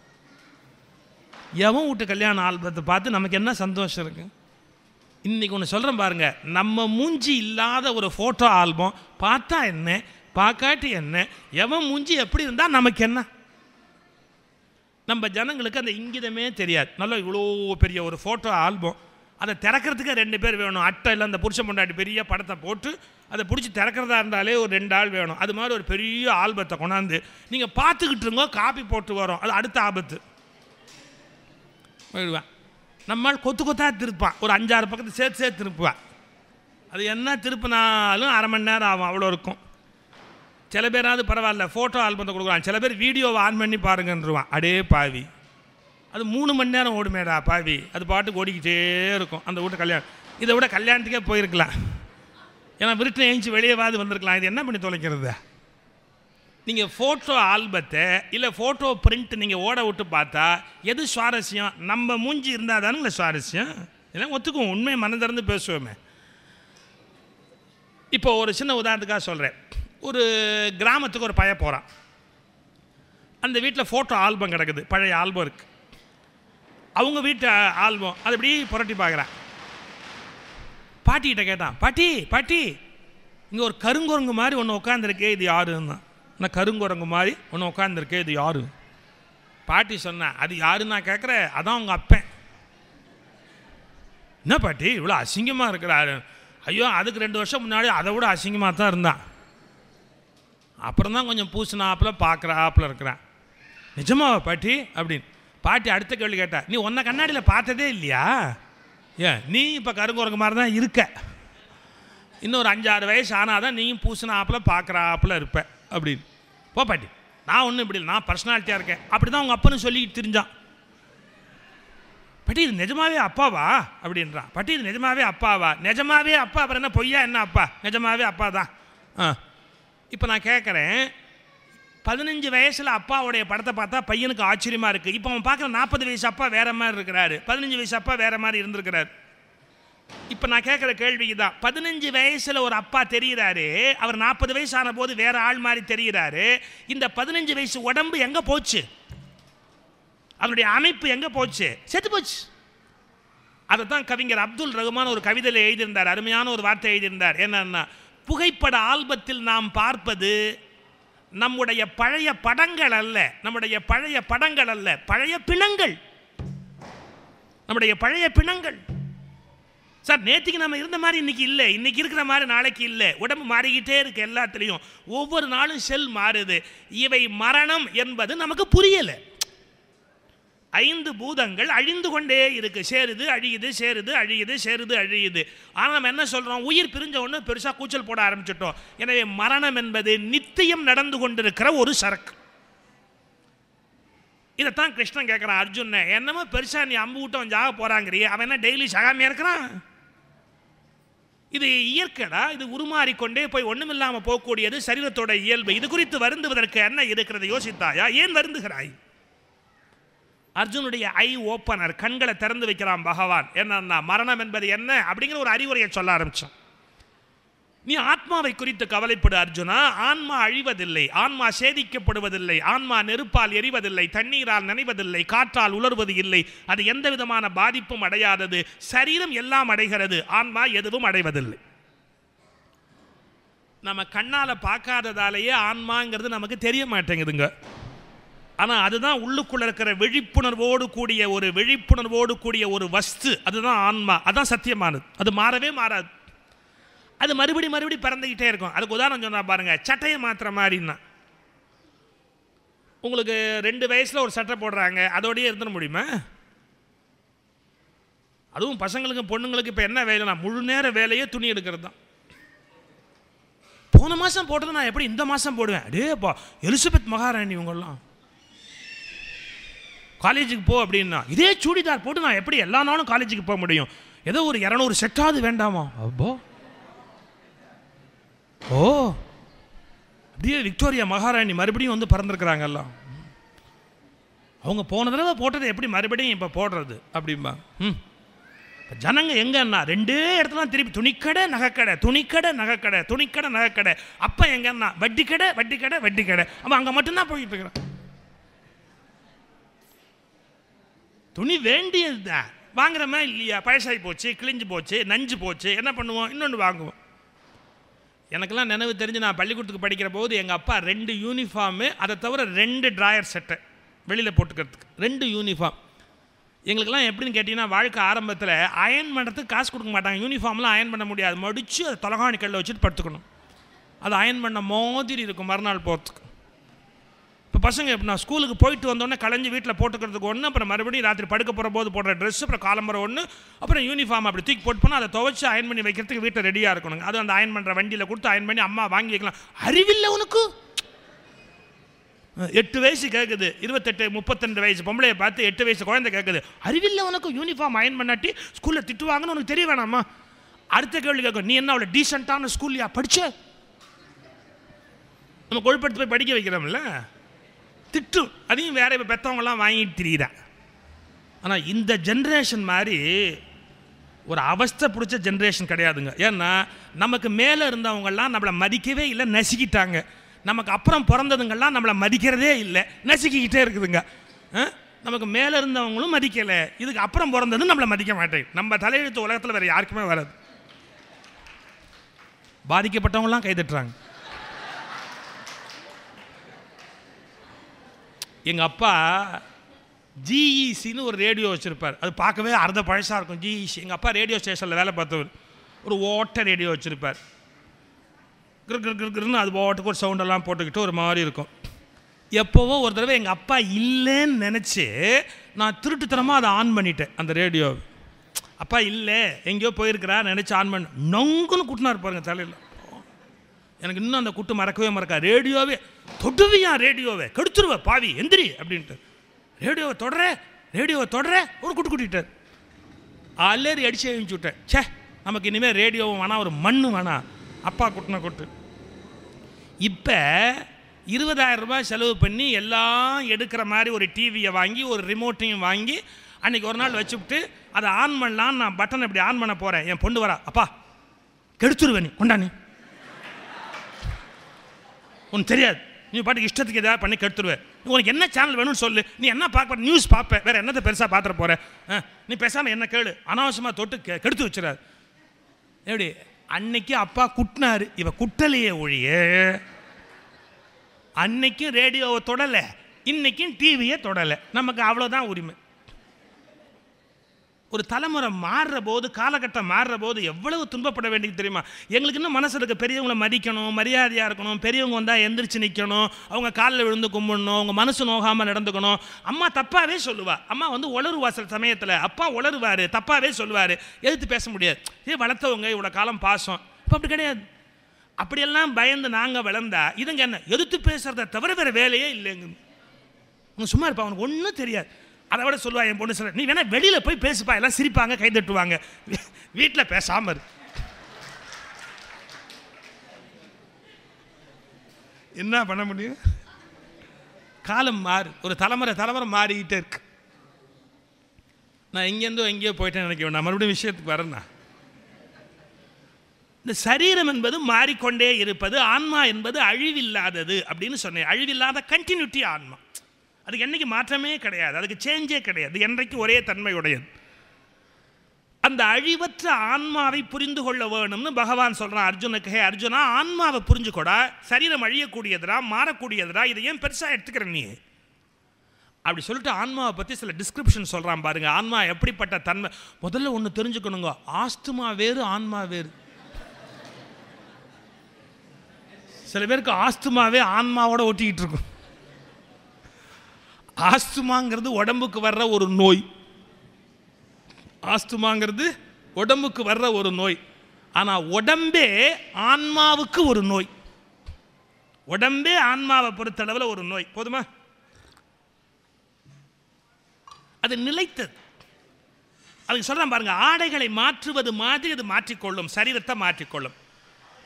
எவன் வீட்டு கல்யாண ஆல்பத்தை பார்த்து நமக்கு என்ன சந்தோஷம் இருக்குது இன்னைக்கு ஒன்று சொல்கிறேன் பாருங்கள் நம்ம மூஞ்சி இல்லாத ஒரு ஃபோட்டோ ஆல்பம் பார்த்தா என்ன? பார்க்காட்டி என்ன? எவன் மூஞ்சி எப்படி இருந்தால் நமக்கு என்ன? நம்ம ஜனங்களுக்கு அந்த இங்கிதமே தெரியாது. நல்லா இவ்வளோ பெரிய ஒரு ஃபோட்டோ ஆல்பம் அதை திறக்கிறதுக்கு ரெண்டு பேர் வேணும். அட்டை இல்லை அந்த புருஷன் பொண்டாட்டி பெரிய படத்தை போட்டு அதை பிடிச்சி திறக்கிறதா இருந்தாலே ஒரு ரெண்டு ஆள் வேணும். அது மாதிரி ஒரு பெரிய ஆல்பத்தை கொண்டாந்து நீங்கள் பார்த்துக்கிட்டு இருங்கோ காப்பி போட்டு வரோம். அது அடுத்த ஆபத்து. போயிடுவேன். நம்மால் கொத்து கொத்தாக திருப்பான். ஒரு அஞ்சாறு பக்கத்து சேர்த்து சேர்த்து திருப்புவேன். அது என்ன திருப்பினாலும் அரை மணி நேரம் ஆகும். அவ்வளோ இருக்கும். சில பேராவது பரவாயில்ல ஃபோட்டோ ஆல்பத்தை கொடுக்குறான் சில பேர் வீடியோவை ஆன் பண்ணி பாருங்கன்றுவான். அடே பாவி. அது மூணு மணி நேரம் ஓடுமேடா பாவி. அது பாட்டுக்கு ஓடிக்கிட்டே இருக்கும். அந்த வீட்டு கல்யாணம். இதை விட கல்யாணத்துக்கே போயிருக்கலாம். ஏன்னா விருட்டில் ஏஞ்சி வெளியேவாது வந்திருக்கலாம். இது என்ன பண்ணி தொலைக்கிறது? நீங்கள் ஃபோட்டோ ஆல்பத்தை இல்லை ஃபோட்டோ பிரிண்ட் நீங்கள் ஓட விட்டு பார்த்தா எது சுவாரஸ்யம்? நம்ம மூஞ்சி இருந்தால் தானுங்களே சுவாரஸ்யம். இதெல்லாம் ஒத்துக்கும் உண்மை மனதிறந்து பேசுவோமே. இப்போ ஒரு சின்ன உதாரணத்துக்காக சொல்கிறேன் ஒரு கிராமத்துக்கு ஒரு பையன் போகிறான் அந்த வீட்டில் ஃபோட்டோ ஆல்பம் கிடக்குது. பழைய ஆல்பம் இருக்குது அவங்க வீட்டு ஆல்பம் அது இப்படி புரட்டி பார்க்குறான் பாட்டிகிட்ட கேட்டான் பாட்டி பாட்டி இங்கே ஒரு கருங்குரங்கு மாதிரி ஒன்று உட்காந்துருக்கே இது யாருன்னா? நான் கருங்குரங்கு மாதிரி ஒன்று உட்காந்துருக்கே இது யாரு? பாட்டி சொன்னேன் அது யாரு நான் கேட்குற அதான் உங்கள் அப்பேன். என்ன பாட்டி இவ்வளோ அசிங்கமாக இருக்கிறாரு? ஐயோ அதுக்கு ரெண்டு வருஷம் முன்னாடி அதை விட அசிங்கமாக தான் இருந்தான். அப்புறம் தான் கொஞ்சம் பூசினாப்புல பார்க்குறாப்புல இருக்கிறான். நிஜமாவா பாட்டி அப்படின்னு. பாட்டி அடுத்த கேள்வி கேட்டா நீ உன்னை கண்ணாடியில் பார்த்ததே இல்லையா? ஏன் நீ இப்போ கருங்குரங்கு மாதிரி தான் இருக்க. இன்னும் ஒரு அஞ்சாறு வயசு ஆனால் தான் நீயும் பூசினாப்புல பார்க்குறாப்புல இருப்ப அப்படின்னு. போ பாட்டி நான் ஒன்றும் இப்படி இல்லை நான் பர்சனாலிட்டியாக இருக்கேன். அப்படி தான் உங்கள் அப்பன்னு சொல்லிக்கிட்டு தெரிஞ்சான். பாட்டி இது நிஜமாவே அப்பாவா? அப்படின்றான். பாட்டி இது நிஜமாவே அப்பாவா? நிஜமாவே அப்பா அப்புறம் என்ன பொய்யா என்ன அப்பா? நிஜமாவே அப்பா தான் ஆ இப்போ நான் கேட்குறேன் பதினஞ்சு வயசில் அப்பாவுடைய படத்தை பார்த்தா பையனுக்கு ஆச்சரியமாக இருக்குது இப்போ அவன் பார்க்குற நாற்பது வயசு அப்பா வேற மாதிரி இருக்கிறாரு. பதினஞ்சு வயசு அப்பா வேறு மாதிரி இருந்திருக்கிறாரு. இப்போ நான் கேட்குற கேள்விக்கு தான் பதினஞ்சு வயசில் ஒரு அப்பா தெரிகிறாரு அவர் நாற்பது வயசு ஆன போது வேறு ஆள் மாதிரி தெரிகிறாரு இந்த பதினஞ்சு வயசு உடம்பு எங்கே போச்சு? அவருடைய அமைப்பு எங்கே போச்சு? செத்து போச்சு. அதை தான் கவிஞர் அப்துல் ரகுமான் ஒரு கவிதையில் எழுதியிருந்தார். அருமையான ஒரு வார்த்தை எழுதியிருந்தார். என்னன்னா புகைப்பட ஆல்பத்தில் நாம் பார்ப்பது நம்முடைய பழைய படங்கள் அல்ல நம்முடைய பழைய படங்கள் அல்ல பழைய பிணங்கள். நம்முடைய பழைய பிணங்கள். சார் நேற்றுக்கு நம்ம இருந்த மாதிரி இன்னைக்கு இல்லை இன்றைக்கி இருக்கிற மாதிரி நாளைக்கு இல்லை. உடம்பு மாறிக்கிட்டே இருக்குது எல்லாத்துலேயும். ஒவ்வொரு நாளும் செல் மாறுது. இவை மரணம் என்பது நமக்கு புரியலை. ஐந்து பூதங்கள் அழிந்து கொண்டே இருக்குது சேருது அழியுது சேருது அழியுது சேருது அழியுது. ஆனால் நம்ம என்ன சொல்கிறோம் உயிர் பிரிஞ்ச ஒன்று பெருசாக கூச்சல் போட ஆரம்பிச்சிட்டோம். எனவே மரணம் என்பது நித்தியம் நடந்து கொண்டிருக்கிற ஒரு சரக்கு. இதைத்தான் கிருஷ்ணன் கேட்குறான் அர்ஜுன என்னமோ பெருசாக நீ அம்பு விட்டவன் ஜாக போறாங்கறியே. அவன் என்ன டெய்லி சகாமியா இருக்கிறான்? இது இயற்கைடா. இது உருமாறிக்கொண்டே போய் ஒன்றுமில்லாமல் போகக்கூடியது சரீரத்தோட இயல்பு. இது குறித்து வருந்துவதற்கு என்ன இருக்கிறது? யோசித்தாயா? ஏன் வருந்துகிறாய்? அர்ஜுனுடைய ஐ ஓப்பனர் கண்களை திறந்து வைக்கிறான் பகவான். என்னன்னா மரணம் என்பது என்ன? அப்படிங்கிற ஒரு அறிவுரையை சொல்ல ஆரம்பிச்சான். நீ ஆத்மாவை குறித்து கவலைப்படு அர்ஜுனா. ஆன்மா அழிவதில்லை ஆன்மா சேதிக்கப்படுவதில்லை ஆன்மா நெருப்பால் எரிவதில்லை தண்ணீரால் நனைவதில்லை காற்றால் உலர்வது இல்லை. அது எந்த விதமான பாதிப்பும் அடையாதது. சரீரம் எல்லாம் அடைகிறது ஆன்மா எதுவும் அடைவதில்லை. நம்ம கண்ணால் பார்க்காததாலேயே ஆன்மாங்கிறது நமக்கு தெரிய மாட்டேங்குதுங்க. ஆனால் அதுதான் உள்ளுக்குள்ள இருக்கிற விழிப்புணர்வோடு கூடிய ஒரு விழிப்புணர்வோடு கூடிய ஒரு வஸ்து. அதுதான் ஆன்மா. அதுதான் சத்தியமானது. அது மாறவே மாறாது. அது மறுபடி மறுபடி பறந்துக்கிட்டே இருக்கும். அதுக்கு உதாரணம் சொன்னால் பாருங்கள் சட்டையை மாற்றுற மாதிரின்னா. உங்களுக்கு ரெண்டு வயசில் ஒரு சட்டை போடுறாங்க அதோடய இருந்துட முடியுமா? அதுவும் பசங்களுக்கும் பொண்ணுங்களுக்கு இப்போ என்ன வேலைனா முழு நேர வேலையே துணி எடுக்கிறது தான். போன மாதம் போட்டது நான் எப்படி இந்த மாதம் போடுவேன்? அடேப்பா எலிசபெத் மகாராணி இவங்கெல்லாம். காலேஜுக்கு போ அப்படின்னா இதே சூடிதார் போட்டு நான் எப்படி எல்லா நாளும் காலேஜுக்கு போக முடியும்? ஏதோ ஒரு இரநூறு செட்டாவது வேண்டாமா? அப்போ? ஓ. அப்படியே விக்டோரியா மகாராணி மறுபடியும் வந்து பறந்துருக்குறாங்கல்ல அவங்க போன தடவை போட்டதை எப்படி மறுபடியும் இப்போ போடுறது அப்படிம்பா. ம். ஜனங்க எங்கன்னா ரெண்டே இடத்துல திருப்பி துணிக்கடை நகைக்கடை துணிக்கடை நகைக்கடை துணிக்கடை நகைக்கடை. அப்போ எங்கன்னா வட்டி கடை வட்டி கடை வட்டி கடை அவன் அங்கே மட்டும்தான் போயிட்டு இருக்கிறான். துணி வேண்டியது தான். வாங்குறோமா இல்லையா? பழசாகி போச்சு கிழிஞ்சு போச்சு நஞ்சு போச்சு என்ன பண்ணுவோம்? இன்னொன்று வாங்குவோம். எனக்கெல்லாம் நினைவு தெரிஞ்சு நான் பள்ளிக்கூடத்துக்கு படிக்கிற போது எங்கள் அப்பா ரெண்டு யூனிஃபார்மு அதை தவிர ரெண்டு ட்ராயர் செட்டை வெளியில் போட்டுக்கிறதுக்கு. ரெண்டு யூனிஃபார்ம் எங்களுக்கெல்லாம் எப்படின்னு கேட்டிங்கன்னா வாழ்க்கை ஆரம்பத்தில் அயன் பண்ணுறதுக்கு காசு கொடுக்க மாட்டாங்க. யூனிஃபார்ம்லாம் அயன் பண்ண முடியாது. மடித்து அதை தொலகாணி கல்லில் வச்சுட்டு படுத்துக்கணும். அது அயன் பண்ண மாதிரி இருக்கும் மறுநாள் போகிறதுக்கு இப்போ பசங்க இப்போ நான் ஸ்கூலுக்கு போயிட்டு வந்தோடனே கலைஞ்சு வீட்டில் போட்டுக்கிறதுக்கு ஒன்று அப்புறம் மறுபடியும் ராத்திரி படுக்க போகிற போது போடுற ட்ரெஸ் அப்புறம் காலம்பரம் ஒன்று அப்புறம் யூனிஃபார்ம் அப்படி தூக்கி போட்டு போனால் அதை துவச்சி அயன் பண்ணி வைக்கிறதுக்கு வீட்டில் ரெடியாக இருக்கணுங்க. அது அந்த அயன் பண்ணுற வண்டியில் கொடுத்து அயன் பண்ணி அம்மா வாங்கி வைக்கலாம். அறிவில்லை உனக்கு? எட்டு வயசு கேட்குது இருபத்தெட்டு முப்பத்தெண்டு வயசு பொம்பளையை பார்த்து எட்டு வயசு குழந்தை கேட்குது அறிவில்லை உனக்கு? யூனிஃபார்ம் அயன் பண்ணாட்டி ஸ்கூலில் திட்டுவாங்கன்னு உனக்கு தெரிய வேணாமா? அடுத்த கேள்வி கேட்கும் நீ என்ன அவ்வளோ டீசெண்டான ஸ்கூல்லையா படிச்ச? நம்ம கொழுப்படுத்து போய் படிக்க வைக்கிறோம்ல. திட்டு அதையும் வேற இப்போ பெற்றவங்களாம் வாங்கிட்டு திரியிறா. ஆனால் இந்த ஜென்ரேஷன் மாதிரி ஒரு அவஸ்தை பிடிச்ச ஜென்ரேஷன் கிடையாதுங்க. ஏன்னா நமக்கு மேலே இருந்தவங்கெல்லாம் நம்மளை மதிக்கவே இல்லை நசுக்கிட்டாங்க. நமக்கு அப்புறம் பிறந்ததுங்கெல்லாம் நம்மளை மதிக்கிறதே இல்லை நசுக்கிக்கிட்டே இருக்குதுங்க. நமக்கு மேலே இருந்தவங்களும் மதிக்கலை இதுக்கு அப்புறம் பிறந்ததும் நம்மளை மதிக்க மாட்டேன். நம்ம தலையெழுத்து உலகத்தில் வேறு யாருக்குமே வராது. பாதிக்கப்பட்டவங்களாம் கைதட்டுறாங்க எங்கள் அப்பா ஜிஇசின்னு ஒரு ரேடியோ வச்சுருப்பார். அது பார்க்கவே அர்த்த பழசாக இருக்கும் ஜிஇசி எங்கள் அப்பா ரேடியோ ஸ்டேஷனில் வேலை பார்த்தவர். ஒரு ஓட்ட ரேடியோ வச்சுருப்பார். கிரு கிரு கிருன்னு அது ஓட்டுக்கு ஒரு சவுண்டெல்லாம் போட்டுக்கிட்டு ஒரு மாதிரி இருக்கும். எப்போவோ ஒரு தடவை எங்கள் அப்பா இல்லைன்னு நினச்சி நான் திருட்டுத்தனமாக அதை ஆன் பண்ணிட்டேன் அந்த ரேடியோ அப்பா இல்லை எங்கேயோ போயிருக்கிறா நினச்சி ஆன் பண்ண நொங்குன்னு குட்டினார் பாருங்கள் தலையில். எனக்கு இன்னும் அந்த குட்டு மறக்கவே மறக்கா ரேடியோவே தொடுவியா ரேடியோவை. கெடுத்துருவ பாவி எந்திரி அப்படின்ட்டு. ரேடியோவை தொடர ரேடியோவை தொடர ஒரு குட்டு குட்டிட்டார் அலேறி அடிச்சு அழிஞ்சு விட்டேன். ச்சே நமக்கு இனிமேல் ரேடியோவும் வேணாம் ஒரு மண்ணு வேணாம். அப்பா குட்டின கொட்டு. இப்போ இருபதாயிரம் ரூபாய் செலவு பண்ணி எல்லாம் எடுக்கிற மாதிரி ஒரு டிவியை வாங்கி ஒரு ரிமோட்டையும் வாங்கி அன்றைக்கி ஒரு நாள் வச்சுவிட்டு அதை ஆன் பண்ணலான்னு நான் பட்டன் இப்படி ஆன் பண்ண போகிறேன் என் பொண்ணு வரா அப்பா கெடுத்துருவேன் நீ கொண்டா நீ. உனக்கு தெரியாது. நீ பாட்டுக்கு இஷ்டத்துக்கு எதாவது பண்ணி கெடுத்துருவேன் உனக்கு என்ன சேனல் வேணும்னு சொல்லு. நீ என்ன பார்க்க நியூஸ் பார்ப்பேன் வேற என்னத்தை பெருசாக பார்த்துட போகிற நீ பேசாமல் என்ன கேளு. அனாவசியமாக தொட்டு கெ- கெடுத்து வச்சிடாது எப்படி? அன்னைக்கு அப்பா குட்டினாரு. இவ குட்டலையே ஒழிய. அன்னைக்கும் ரேடியோவை தொடலை. இன்னைக்கும் டிவியை தொடலை. நமக்கு அவ்வளோதான் உரிமை. ஒரு தலைமுறை மாறுற போது காலகட்டம் மாறுற போது எவ்வளவு துன்பப்பட வேண்டியது தெரியுமா? எங்களுக்கு இன்னும் மனசு இருக்க. பெரியவங்களை மதிக்கணும் மரியாதையாக இருக்கணும் பெரியவங்க வந்தால் எந்திரிச்சு நிற்கணும் அவங்க காலில் விழுந்து கும்பிடணும் அவங்க மனசு நோகாமல் நடந்துக்கணும். அம்மா தப்பாகவே சொல்லுவா. அம்மா வந்து உளருவா சில சமயத்தில் அப்பா உளருவார் தப்பாகவே சொல்லுவார். எதிர்த்து பேச முடியாது. ஏ வளர்த்தவங்க இவ்வளோ காலம் பாசம். இப்போ அப்படி கிடையாது. அப்படியெல்லாம் பயந்து நாங்கள் வளர்ந்தா இதுங்க என்ன? எதிர்த்து பேசுகிறத தவிர வேறு வேலையே இல்லைங்க. சும்மா இருப்பா. அவனுக்கு ஒன்றும் தெரியாது. அதை விட சொல்லுவா என் பொண்ணு சொல்ல நீ வேணா வெளியில் போய் பேசுப்பா எல்லாம் சிரிப்பாங்க கை தட்டுவாங்க. வீட்டில் பேசாமல் இரு. என்ன பண்ண முடியும்? காலம் மாறு ஒரு தலைமுறை தலைமுறை மாறிக்கிட்டே இருக்கு. நான் இங்கேருந்தோ எங்கேயோ போயிட்டேன் நினைக்க வேண்டாம் மறுபடியும் விஷயத்துக்கு வரேன்னா. இந்த சரீரம் என்பது மாறிக்கொண்டே இருப்பது ஆன்மா என்பது அழிவில்லாதது அப்படின்னு சொன்னேன். அழிவில்லாத கண்டினியூட்டி ஆன்மா. அதுக்கு என்றைக்கு மாற்றமே கிடையாது. அதுக்கு சேஞ்சே கிடையாது. என்றைக்கு ஒரே தன்மையுடையது. அந்த அழிவற்ற ஆன்மாவை புரிந்து கொள்ள வேணும்னு பகவான் சொல்கிறான் அர்ஜுனுக்கு ஹே அர்ஜுனா ஆன்மாவை புரிஞ்சுக்கூடா. சரீரம் அழியக்கூடியதுடா மாறக்கூடியதுடா. இதை ஏன் பெருசாக எடுத்துக்கிற நீ? அப்படி சொல்லிட்டு ஆன்மாவை பற்றி சில டிஸ்கிரிப்ஷன் சொல்கிறான் பாருங்கள் ஆன்மா எப்படிப்பட்ட தன்மை? முதல்ல ஒன்று தெரிஞ்சுக்கணுங்க. ஆஸ்துமா வேறு ஆன்மா வேறு. சில பேருக்கு ஆஸ்துமாவே ஆன்மாவோட ஒட்டிக்கிட்டு இருக்கும். ஆஸ்துமாங்கிறது உடம்புக்கு வர்ற ஒரு நோய். ஆஸ்துமாங்கிறது உடம்புக்கு வர்ற ஒரு நோய். ஆனால் உடம்பே ஆன்மாவுக்கு ஒரு நோய். உடம்பே ஆன்மாவை பொறுத்தளவில் ஒரு நோய். போதுமா? அது நிலைத்தது. அதுக்கு சொல்கிறேன் பாருங்கள் ஆடைகளை மாற்றுவது மாதிரி அது மாற்றிக்கொள்ளும் சரீரத்தை மாற்றிக்கொள்ளும்.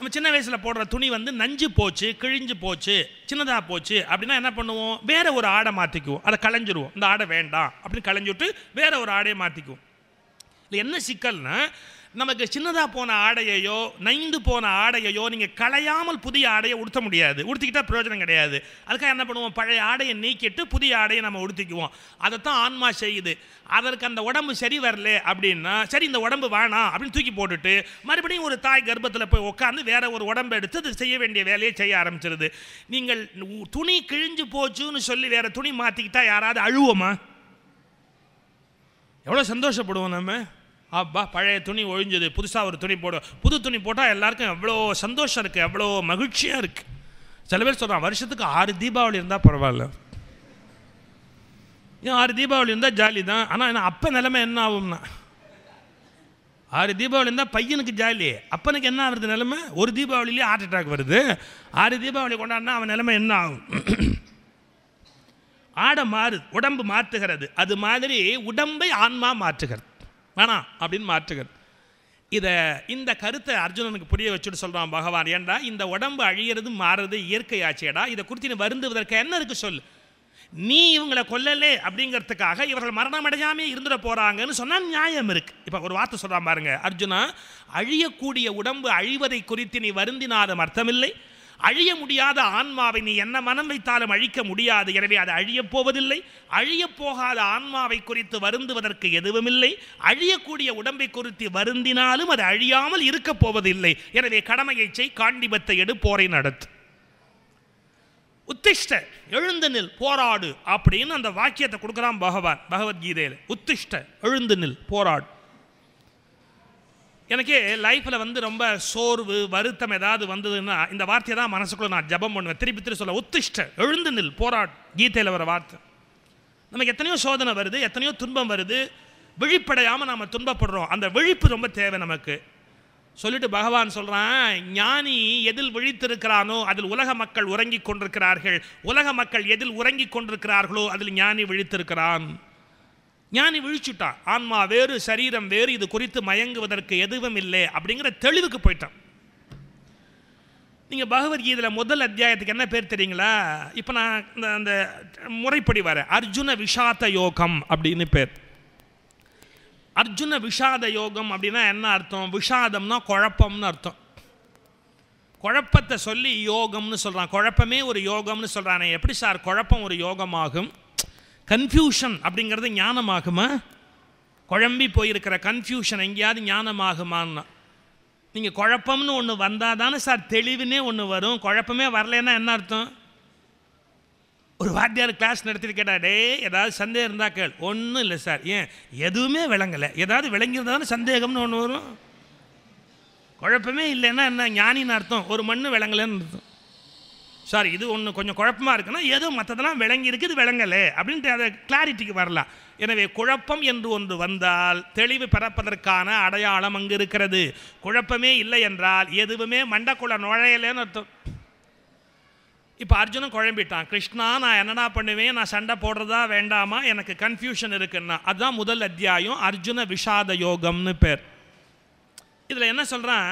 நம்ம சின்ன வயசில் போடுற துணி வந்து நஞ்சு போச்சு கிழிஞ்சு போச்சு சின்னதாக போச்சு அப்படின்னா என்ன பண்ணுவோம்? வேற ஒரு ஆடை மாற்றிக்குவோம் அதை களைஞ்சிருவோம். இந்த ஆடை வேண்டாம் அப்படின்னு களைஞ்சுட்டு வேற ஒரு ஆடையை மாற்றிக்குவோம் இல்லை என்ன சிக்கல்னா நமக்கு சின்னதாக போன ஆடையையோ நைந்து போன ஆடையையோ நீங்கள் களையாமல் புதிய ஆடையை உடுத்த முடியாது. உடுத்திக்கிட்டால் பிரயோஜனம் கிடையாது. அதுக்காக என்ன பண்ணுவோம்? பழைய ஆடையை நீக்கிட்டு புதிய ஆடையை நம்ம உடுத்திக்குவோம். அதைத்தான் ஆன்மா செய்யுது. அதற்கு அந்த உடம்பு சரி வரல அப்படின்னா சரி இந்த உடம்பு வேணாம் அப்படின்னு தூக்கி போட்டுட்டு மறுபடியும் ஒரு தாய் கர்ப்பத்தில் போய் உட்காந்து வேற ஒரு உடம்பை எடுத்து அது செய்ய வேண்டிய வேலையை செய்ய ஆரம்பிச்சிருது. நீங்கள் துணி கிழிஞ்சு போச்சுன்னு சொல்லி வேற துணி மாற்றிக்கிட்டா யாராவது அழுவோமா? எவ்வளோ சந்தோஷப்படுவோம் நம்ம? அப்பா பழைய துணி ஒழிஞ்சது புதுசாக ஒரு துணி போடும் புது துணி போட்டால் எல்லாருக்கும் எவ்வளோ சந்தோஷம் இருக்குது எவ்வளோ மகிழ்ச்சியாக இருக்குது சில பேர் சொல்கிறான் வருஷத்துக்கு ஆறு தீபாவளி இருந்தால் பரவாயில்ல. ஏன் ஆறு தீபாவளி இருந்தால் ஜாலி தான் ஆனால் என்ன அப்போ நிலைமை என்ன ஆகும்னா? ஆறு தீபாவளி இருந்தால் பையனுக்கு ஜாலி. அப்பனுக்கு என்ன ஆகுறது நிலைமை? ஒரு தீபாவளிலேயே ஹார்ட் அட்டாக் வருது. ஆறு தீபாவளி கொண்டாடினா அவன் நிலைமை என்ன ஆகும்? ஆடை மாறுது உடம்பு மாற்றுகிறது. அது மாதிரி உடம்பை ஆன்மா மாற்றுகிறது. வேணாம் அப்படின்னு மாற்றுகிறது இதை இந்த கருத்தை அர்ஜுனனுக்கு புரிய வச்சுட்டு சொல்கிறான் பகவான். ஏன்டா இந்த உடம்பு அழியிறது மாறுறது இயற்கை ஆச்சேடா? இதை குறித்து நீ வருந்துவதற்கு என்ன இருக்கு சொல்லு? நீ இவங்களை கொல்லலே அப்படிங்கிறதுக்காக இவர்கள் மரணம் அடையாமே இருந்துட போகிறாங்கன்னு சொன்னால் நியாயம் இருக்குது இப்போ ஒரு வார்த்தை சொல்கிறான் பாருங்க அர்ஜுனா அழியக்கூடிய உடம்பு அழிவதை குறித்து நீ வருந்தினாலும் அர்த்தமில்லை. அழிய முடியாத ஆன்மாவை நீ என்ன மனம் வைத்தாலும் அழிக்க முடியாது. எனவே அது அழியப் போவதில்லை. அழியப் போகாத ஆன்மாவை குறித்து வருந்துவதற்கு எதுவுமில்லை. அழியக்கூடிய உடம்பை குறித்து வருந்தினாலும் அது அழியாமல் இருக்கப் போவதில்லை. எனவே கடமையை செய் காண்டிபத்தை எடு போரை நடத்து. உத்திஷ்ட எழுந்து நில் போராடு அப்படின்னு அந்த வாக்கியத்தை கொடுக்குறான் பகவான் பகவத்கீதையில். உத்திஷ்ட எழுந்து நில் போராடு. எனக்கு லைஃப்பில் வந்து ரொம்ப சோர்வு வருத்தம் ஏதாவது வந்ததுன்னா இந்த வார்த்தையை தான் மனசுக்குள்ளே நான் ஜபம் பண்ணுவேன். திருப்பி திருப்பி சொல்ல உத்திஷ்ட எழுந்து நில் போராட். கீதையில் வர வார்த்தை. நமக்கு எத்தனையோ சோதனை வருது எத்தனையோ துன்பம் வருது. விழிப்படையாமல் நாம் துன்பப்படுறோம். அந்த விழிப்பு ரொம்ப தேவை நமக்கு. சொல்லிட்டு பகவான் சொல்கிறான் ஞானி எதில் விழித்திருக்கிறானோ அதில் உலக மக்கள் உறங்கி கொண்டிருக்கிறார்கள். உலக மக்கள் எதில் உறங்கி கொண்டிருக்கிறார்களோ அதில் ஞானி விழித்திருக்கிறான். ஞானி விழிச்சுட்டான் ஆன்மா வேறு சரீரம் வேறு இது குறித்து மயங்குவதற்கு எதுவும் இல்லை அப்படிங்கிற தெளிவுக்கு போயிட்டான். நீங்கள் பகவத்கீதையில் முதல் அத்தியாயத்துக்கு என்ன பேர் தெரியுங்களா? இப்போ நான் இந்த அந்த முறைப்படி வரேன். அர்ஜுன விஷாத யோகம் அப்படின்னு பேர். அர்ஜுன விஷாத யோகம் அப்படின்னா என்ன அர்த்தம்? விஷாதம்னா குழப்பம்னு அர்த்தம். குழப்பத்தை சொல்லி யோகம்னு சொல்கிறான் குழப்பமே ஒரு யோகம்னு சொல்கிறானே எப்படி சார்? குழப்பம் ஒரு யோகமாகும். கன்ஃபியூஷன் அப்படிங்கிறது ஞானமாகுமா? குழம்பி போயிருக்கிற கன்ஃபியூஷன் எங்கேயாவது ஞானமாகுமான்னா? நீங்கள் குழப்பம்னு ஒன்று வந்தால் தானே சார் தெளிவுனே ஒன்று வரும். குழப்பமே வரலைன்னா என்ன அர்த்தம்? ஒரு வாத்தியார் கிளாஸ் நடத்திட்டு கேட்டா டே ஏதாவது சந்தேகம் இருந்தால் கேள். ஒன்றும் இல்லை சார் ஏன்? எதுவுமே விளங்கலை. ஏதாவது விளங்கியிருந்தாலும் சந்தேகம்னு ஒன்று வரும். குழப்பமே இல்லைன்னா என்ன? ஞானின்னு அர்த்தம். ஒரு மண்ணு விளங்கலைன்னு அர்த்தம். சாரி இது ஒன்று கொஞ்சம் குழப்பமாக இருக்குன்னா ஏதோ மற்றதெல்லாம் விளங்கி இருக்கு இது விளங்கலை அப்படின்ட்டு அதை கிளாரிட்டிக்கு வரலாம். எனவே குழப்பம் என்று ஒன்று வந்தால் தெளிவு பிறப்பதற்கான அடையாளம் அங்கு இருக்கிறது. குழப்பமே இல்லை என்றால் எதுவுமே மண்டக்குள்ள நுழையலைன்னு அர்த்தம். இப்போ அர்ஜுனன் குழம்பிட்டான். கிருஷ்ணா நான் என்னடா பண்ணுவேன்? நான் சண்டை போடுறதா வேண்டாமா? எனக்கு கன்ஃபியூஷன் இருக்குன்னா அதுதான் முதல் அத்தியாயம். அர்ஜுன விஷாத யோகம்னு பேர். இதில் என்ன சொல்கிறான்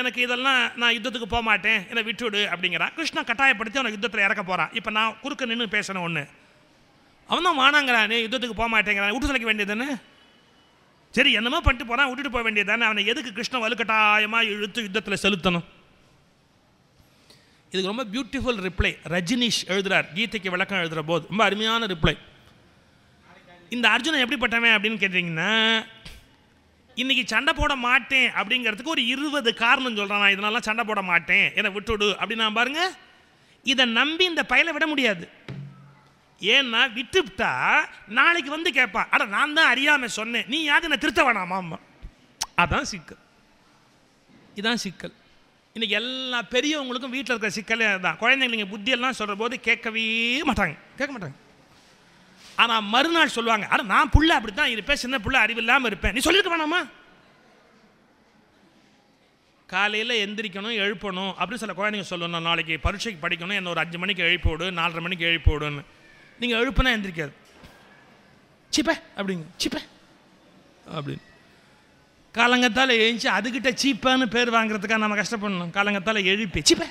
எனக்கு இதெல்லாம் நான் யுத்தத்துக்கு போக மாட்டேன் என்னை விட்டுவிடு அப்படிங்கிறான். கிருஷ்ணா கட்டாயப்படுத்தி அவனை யுத்தத்தில் இறக்க போகிறான் இப்போ நான் குறுக்க நின்று பேசணும் ஒன்று அவன் தான் யுத்தத்துக்கு போக மாட்டேங்கிறான் விட்டு தொலைக்க வேண்டியதுன்னு சரி என்னமோ பண்ணிட்டு போகிறான் விட்டுட்டு போக வேண்டியதானே அவனை எதுக்கு கிருஷ்ணன் வலுக்கட்டாயமாக இழுத்து யுத்தத்தில் செலுத்தணும்? இதுக்கு ரொம்ப பியூட்டிஃபுல் ரிப்ளை ரஜினிஷ் எழுதுறார். கீதைக்கு விளக்கம் எழுதுகிற போது. ரொம்ப அருமையான ரிப்ளை இந்த அர்ஜுனன் எப்படிப்பட்டவன் அப்படின்னு கேட்டிங்கன்னா இன்னைக்கு சண்டை போட மாட்டேன் அப்படிங்கிறதுக்கு ஒரு இருபது காரணம் சொல்கிறேன் நான் இதனால சண்டை போட மாட்டேன். என்னை விட்டுடு அப்படின்னா நான் பாருங்க. இதை நம்பி இந்த பயலை விட முடியாது. ஏன்னா விட்டுவிட்டா நாளைக்கு வந்து கேட்பா. அட நான் தான் அறியாமல் சொன்னேன். நீ யாரு? என்னை திருத்த வேணாமா அதான் சிக்கல். இதான் சிக்கல். இன்னைக்கு எல்லா பெரியவங்களுக்கும் வீட்டில் இருக்கிற சிக்கலே அதுதான். குழந்தைங்க புத்தியெல்லாம் சொல்கிற போது கேட்கவே மாட்டாங்க. கேட்க மாட்டாங்க. ஆனால் மறுநாள் சொல்லுவாங்க ஆனால் நான் புள்ள அப்படி தான் இருப்பேன் சின்ன புள்ள அறிவில்லாமல் இருப்பேன். நீ சொல்லியிருக்க வேணாமா? காலையில் எந்திரிக்கணும் எழுப்பணும் அப்படின்னு சில குழந்தைங்க சொல்லணும் நாளைக்கு பரீட்சைக்கு படிக்கணும் என்ன ஒரு அஞ்சு மணிக்கு எழுப்பி விடு நாலரை மணிக்கு எழுப்பி விடுன்னு. நீங்கள் எழுப்புனா எந்திரிக்காது. சீப்பே அப்படிங்க சீப்பே அப்படின்னு. காலங்கத்தால் எழுந்துச்சு அதுக்கிட்ட சீப்பான்னு பேர் வாங்குறதுக்காக நம்ம கஷ்டப்படணும். காலங்கத்தால் எழுப்பி சிப்ப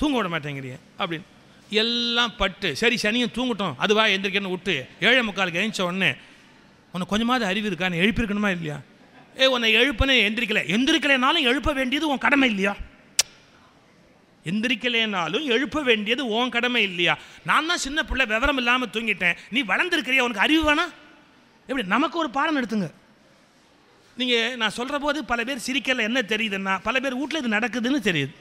தூங்க விட மாட்டேங்கிறிய அப்படின்னு. எல்லாம் பட்டு சரி சனியும் தூங்கட்டும் அதுவா எந்திரிக்கன்னு விட்டு ஏழை முக்காலுக்கு எழுந்த உடனே உனக்கு கொஞ்சமாவது அறிவு இருக்கான்னு எழுப்பியிருக்கணுமா இல்லையா? ஏ உன்னை எழுப்பனே எந்திரிக்கல. எந்திரிக்கலைனாலும் எழுப்ப வேண்டியது உன் கடமை இல்லையா? எந்திரிக்கலைனாலும் எழுப்ப வேண்டியது உன் கடமை இல்லையா? நான் தான் சின்ன பிள்ளை விவரம் இல்லாமல் தூங்கிட்டேன். நீ வளர்ந்துருக்கிறியா? உனக்கு அறிவு வேணா? எப்படி? நமக்கு ஒரு பாடம் எடுத்துங்க. நீங்கள் நான் சொல்கிற போது பல பேர் சிரிக்கல. என்ன தெரியுதுன்னா பல பேர் வீட்டில் இது நடக்குதுன்னு தெரியுது.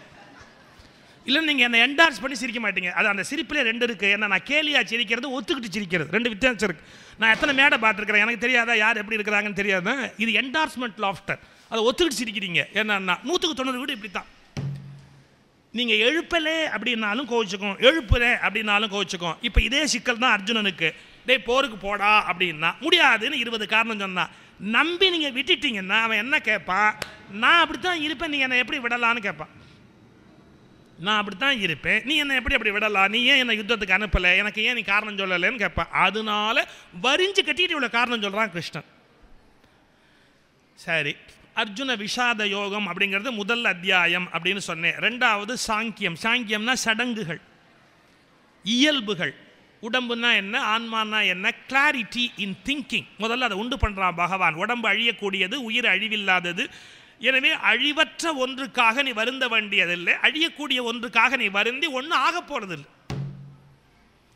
இல்லை நீங்கள் என்னை என்டார்ஸ் பண்ணி சிரிக்க மாட்டீங்க. அது அந்த சிரிப்பிலே ரெண்டு இருக்குது என்ன நான் கேலியாக சிரிக்கிறது ஒத்துக்கிட்டு சிரிக்கிறது. ரெண்டு வித்தியாசம் இருக்குது நான் எத்தனை மேடை பார்த்துருக்கிறேன்? எனக்கு தெரியாதா? யார் எப்படி இருக்கிறாங்கன்னு தெரியாதா? இது என்டார்ஸ்மெண்ட் லாஃப்டர் அதை ஒத்துக்கிட்டு சிரிக்கிறீங்க. என்னன்னா நூற்றுக்கு தொண்ணூறு வீடு இப்படி தான் நீங்கள் எழுப்பலே அப்படின்னாலும் கோவிச்சுக்கும் எழுப்புலே அப்படின்னாலும் கோவிச்சுக்கும் இப்போ இதே சிக்கல் தான் அர்ஜுனனுக்கு. டேய் போருக்கு போடா அப்படின்னா முடியாதுன்னு இருபது காரணம் சொன்னான் நம்பி நீங்கள் விட்டுட்டீங்கன்னா அவன் என்ன கேட்பான் நான் அப்படி தான் இருப்பேன். நீங்கள் என்னை எப்படி விடலான்னு கேட்பான் நான் அப்படி தான் இருப்பேன். நீ என்னை எப்படி அப்படி விடலாம் நீ ஏன் என்னை யுத்தத்துக்கு அனுப்பலை? எனக்கு ஏன் நீ காரணம் சொல்லலைன்னு கேட்பேன் அதனால வரிஞ்சு கட்டிட்டு இவ்வளோ காரணம் சொல்கிறான் கிருஷ்ணன். சரி. அர்ஜுன விஷாத யோகம் அப்படிங்கிறது முதல் அத்தியாயம் அப்படின்னு சொன்னேன். ரெண்டாவது சாங்கியம். சாங்கியம்னா சடங்குகள். இயல்புகள். உடம்புனா என்ன? ஆன்மானா என்ன? கிளாரிட்டி இன் திங்கிங் முதல்ல அதை உண்டு பண்ணுறான் பகவான். உடம்பு அழியக்கூடியது உயிர் அழிவில்லாதது எனவே அழிவற்ற ஒன்றுக்காக நீ வருந்த வேண்டியதில்லை. அழியக்கூடிய ஒன்றுக்காக நீ வருந்தி ஒன்றும் ஆக போகிறதில்லை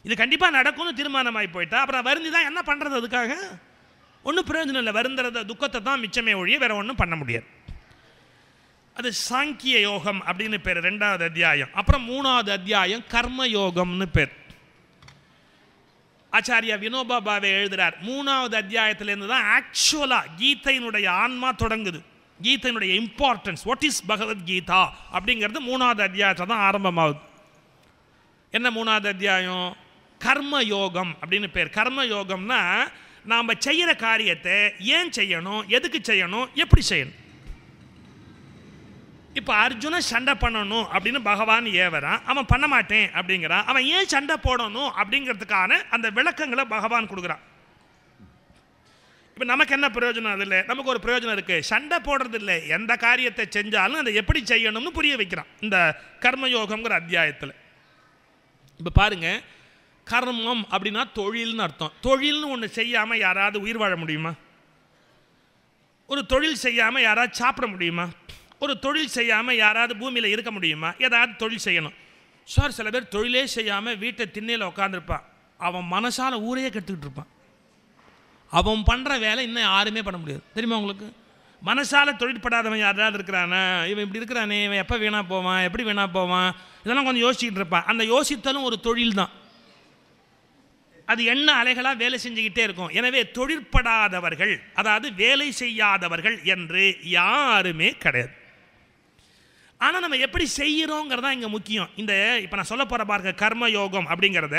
இது கண்டிப்பாக நடக்கும்னு தீர்மானமாகி போயிட்டா. அப்புறம் வருந்தி தான் என்ன பண்ணுறது அதுக்காக? ஒன்றும் பிரயோஜனம் இல்லை. வருந்துறத துக்கத்தை தான் மிச்சமே ஒழிய வேறு ஒன்றும் பண்ண முடியாது. அது சாங்கிய யோகம் அப்படின்னு பேர் ரெண்டாவது அத்தியாயம். அப்புறம் மூணாவது அத்தியாயம் கர்ம யோகம்னு பேர். ஆச்சாரியா வினோபா பாவே எழுதுகிறார் மூணாவது அத்தியாயத்திலேருந்து தான் ஆக்சுவலாக கீதையினுடைய ஆன்மா தொடங்குது. கீதையினுடைய இம்பார்ட்டன்ஸ் வாட் இஸ் பகவத்கீதா அப்படிங்கிறது மூணாவது அத்தியாயத்தில் தான் ஆரம்பமாகுது. என்ன மூணாவது அத்தியாயம்? கர்ம யோகம் அப்படின்னு பேர். கர்ம யோகம்னா நாம் செய்கிற காரியத்தை ஏன் செய்யணும்? எதுக்கு செய்யணும்? எப்படி செய்யணும்? இப்போ அர்ஜுனை சண்டை பண்ணணும் அப்படின்னு பகவான் ஏவரான் அவன் பண்ண மாட்டேன் அப்படிங்கிறான். அவன் ஏன் சண்டை போடணும் அப்படிங்கிறதுக்கான அந்த விளக்கங்களை பகவான் கொடுக்குறான். இப்போ நமக்கு என்ன பிரயோஜனம் அதில்? நமக்கு ஒரு பிரயோஜனம் இருக்குது சண்டை போடுறது இல்லை எந்த காரியத்தை செஞ்சாலும் அதை எப்படி செய்யணும்னு புரிய வைக்கிறான். இந்த கர்மயோகங்கிற அத்தியாயத்தில். இப்போ பாருங்க. கர்மம் அப்படின்னா தொழில்னு அர்த்தம். தொழில்னு ஒன்று செய்யாமல் யாராவது உயிர் வாழ முடியுமா? ஒரு தொழில் செய்யாமல் யாராவது சாப்பிட முடியுமா? ஒரு தொழில் செய்யாமல் யாராவது பூமியில் இருக்க முடியுமா? ஏதாவது தொழில் செய்யணும். சார் சில பேர் தொழிலே செய்யாமல் வீட்டை திண்ணையில் உட்காந்துருப்பான் அவன் மனசால் ஊரையே கெடுத்துக்கிட்டு இருப்பான். அவன் பண்ணுற வேலை இன்னும் யாருமே பண்ண முடியாது. தெரியுமா உங்களுக்கு? மனசால தொழிற்படாதவன் யாராவது இருக்கிறானா? இவன் இப்படி இருக்கிறானே இவன் எப்போ வீணாக போவான்? எப்படி வீணாக போவான்? இதெல்லாம் கொஞ்சம் யோசிச்சுட்டு இருப்பான். அந்த யோசித்தலும் ஒரு தொழில் தான் அது என்ன அலைகளாக வேலை செஞ்சுக்கிட்டே இருக்கும். எனவே தொழிற்படாதவர்கள் அதாவது வேலை செய்யாதவர்கள் என்று யாருமே கிடையாது. ஆனால் நம்ம எப்படி செய்கிறோங்கிறது தான் இங்கே முக்கியம். இந்த இப்போ நான் சொல்ல போகிற பாருங்க கர்ம யோகம் அப்படிங்கிறத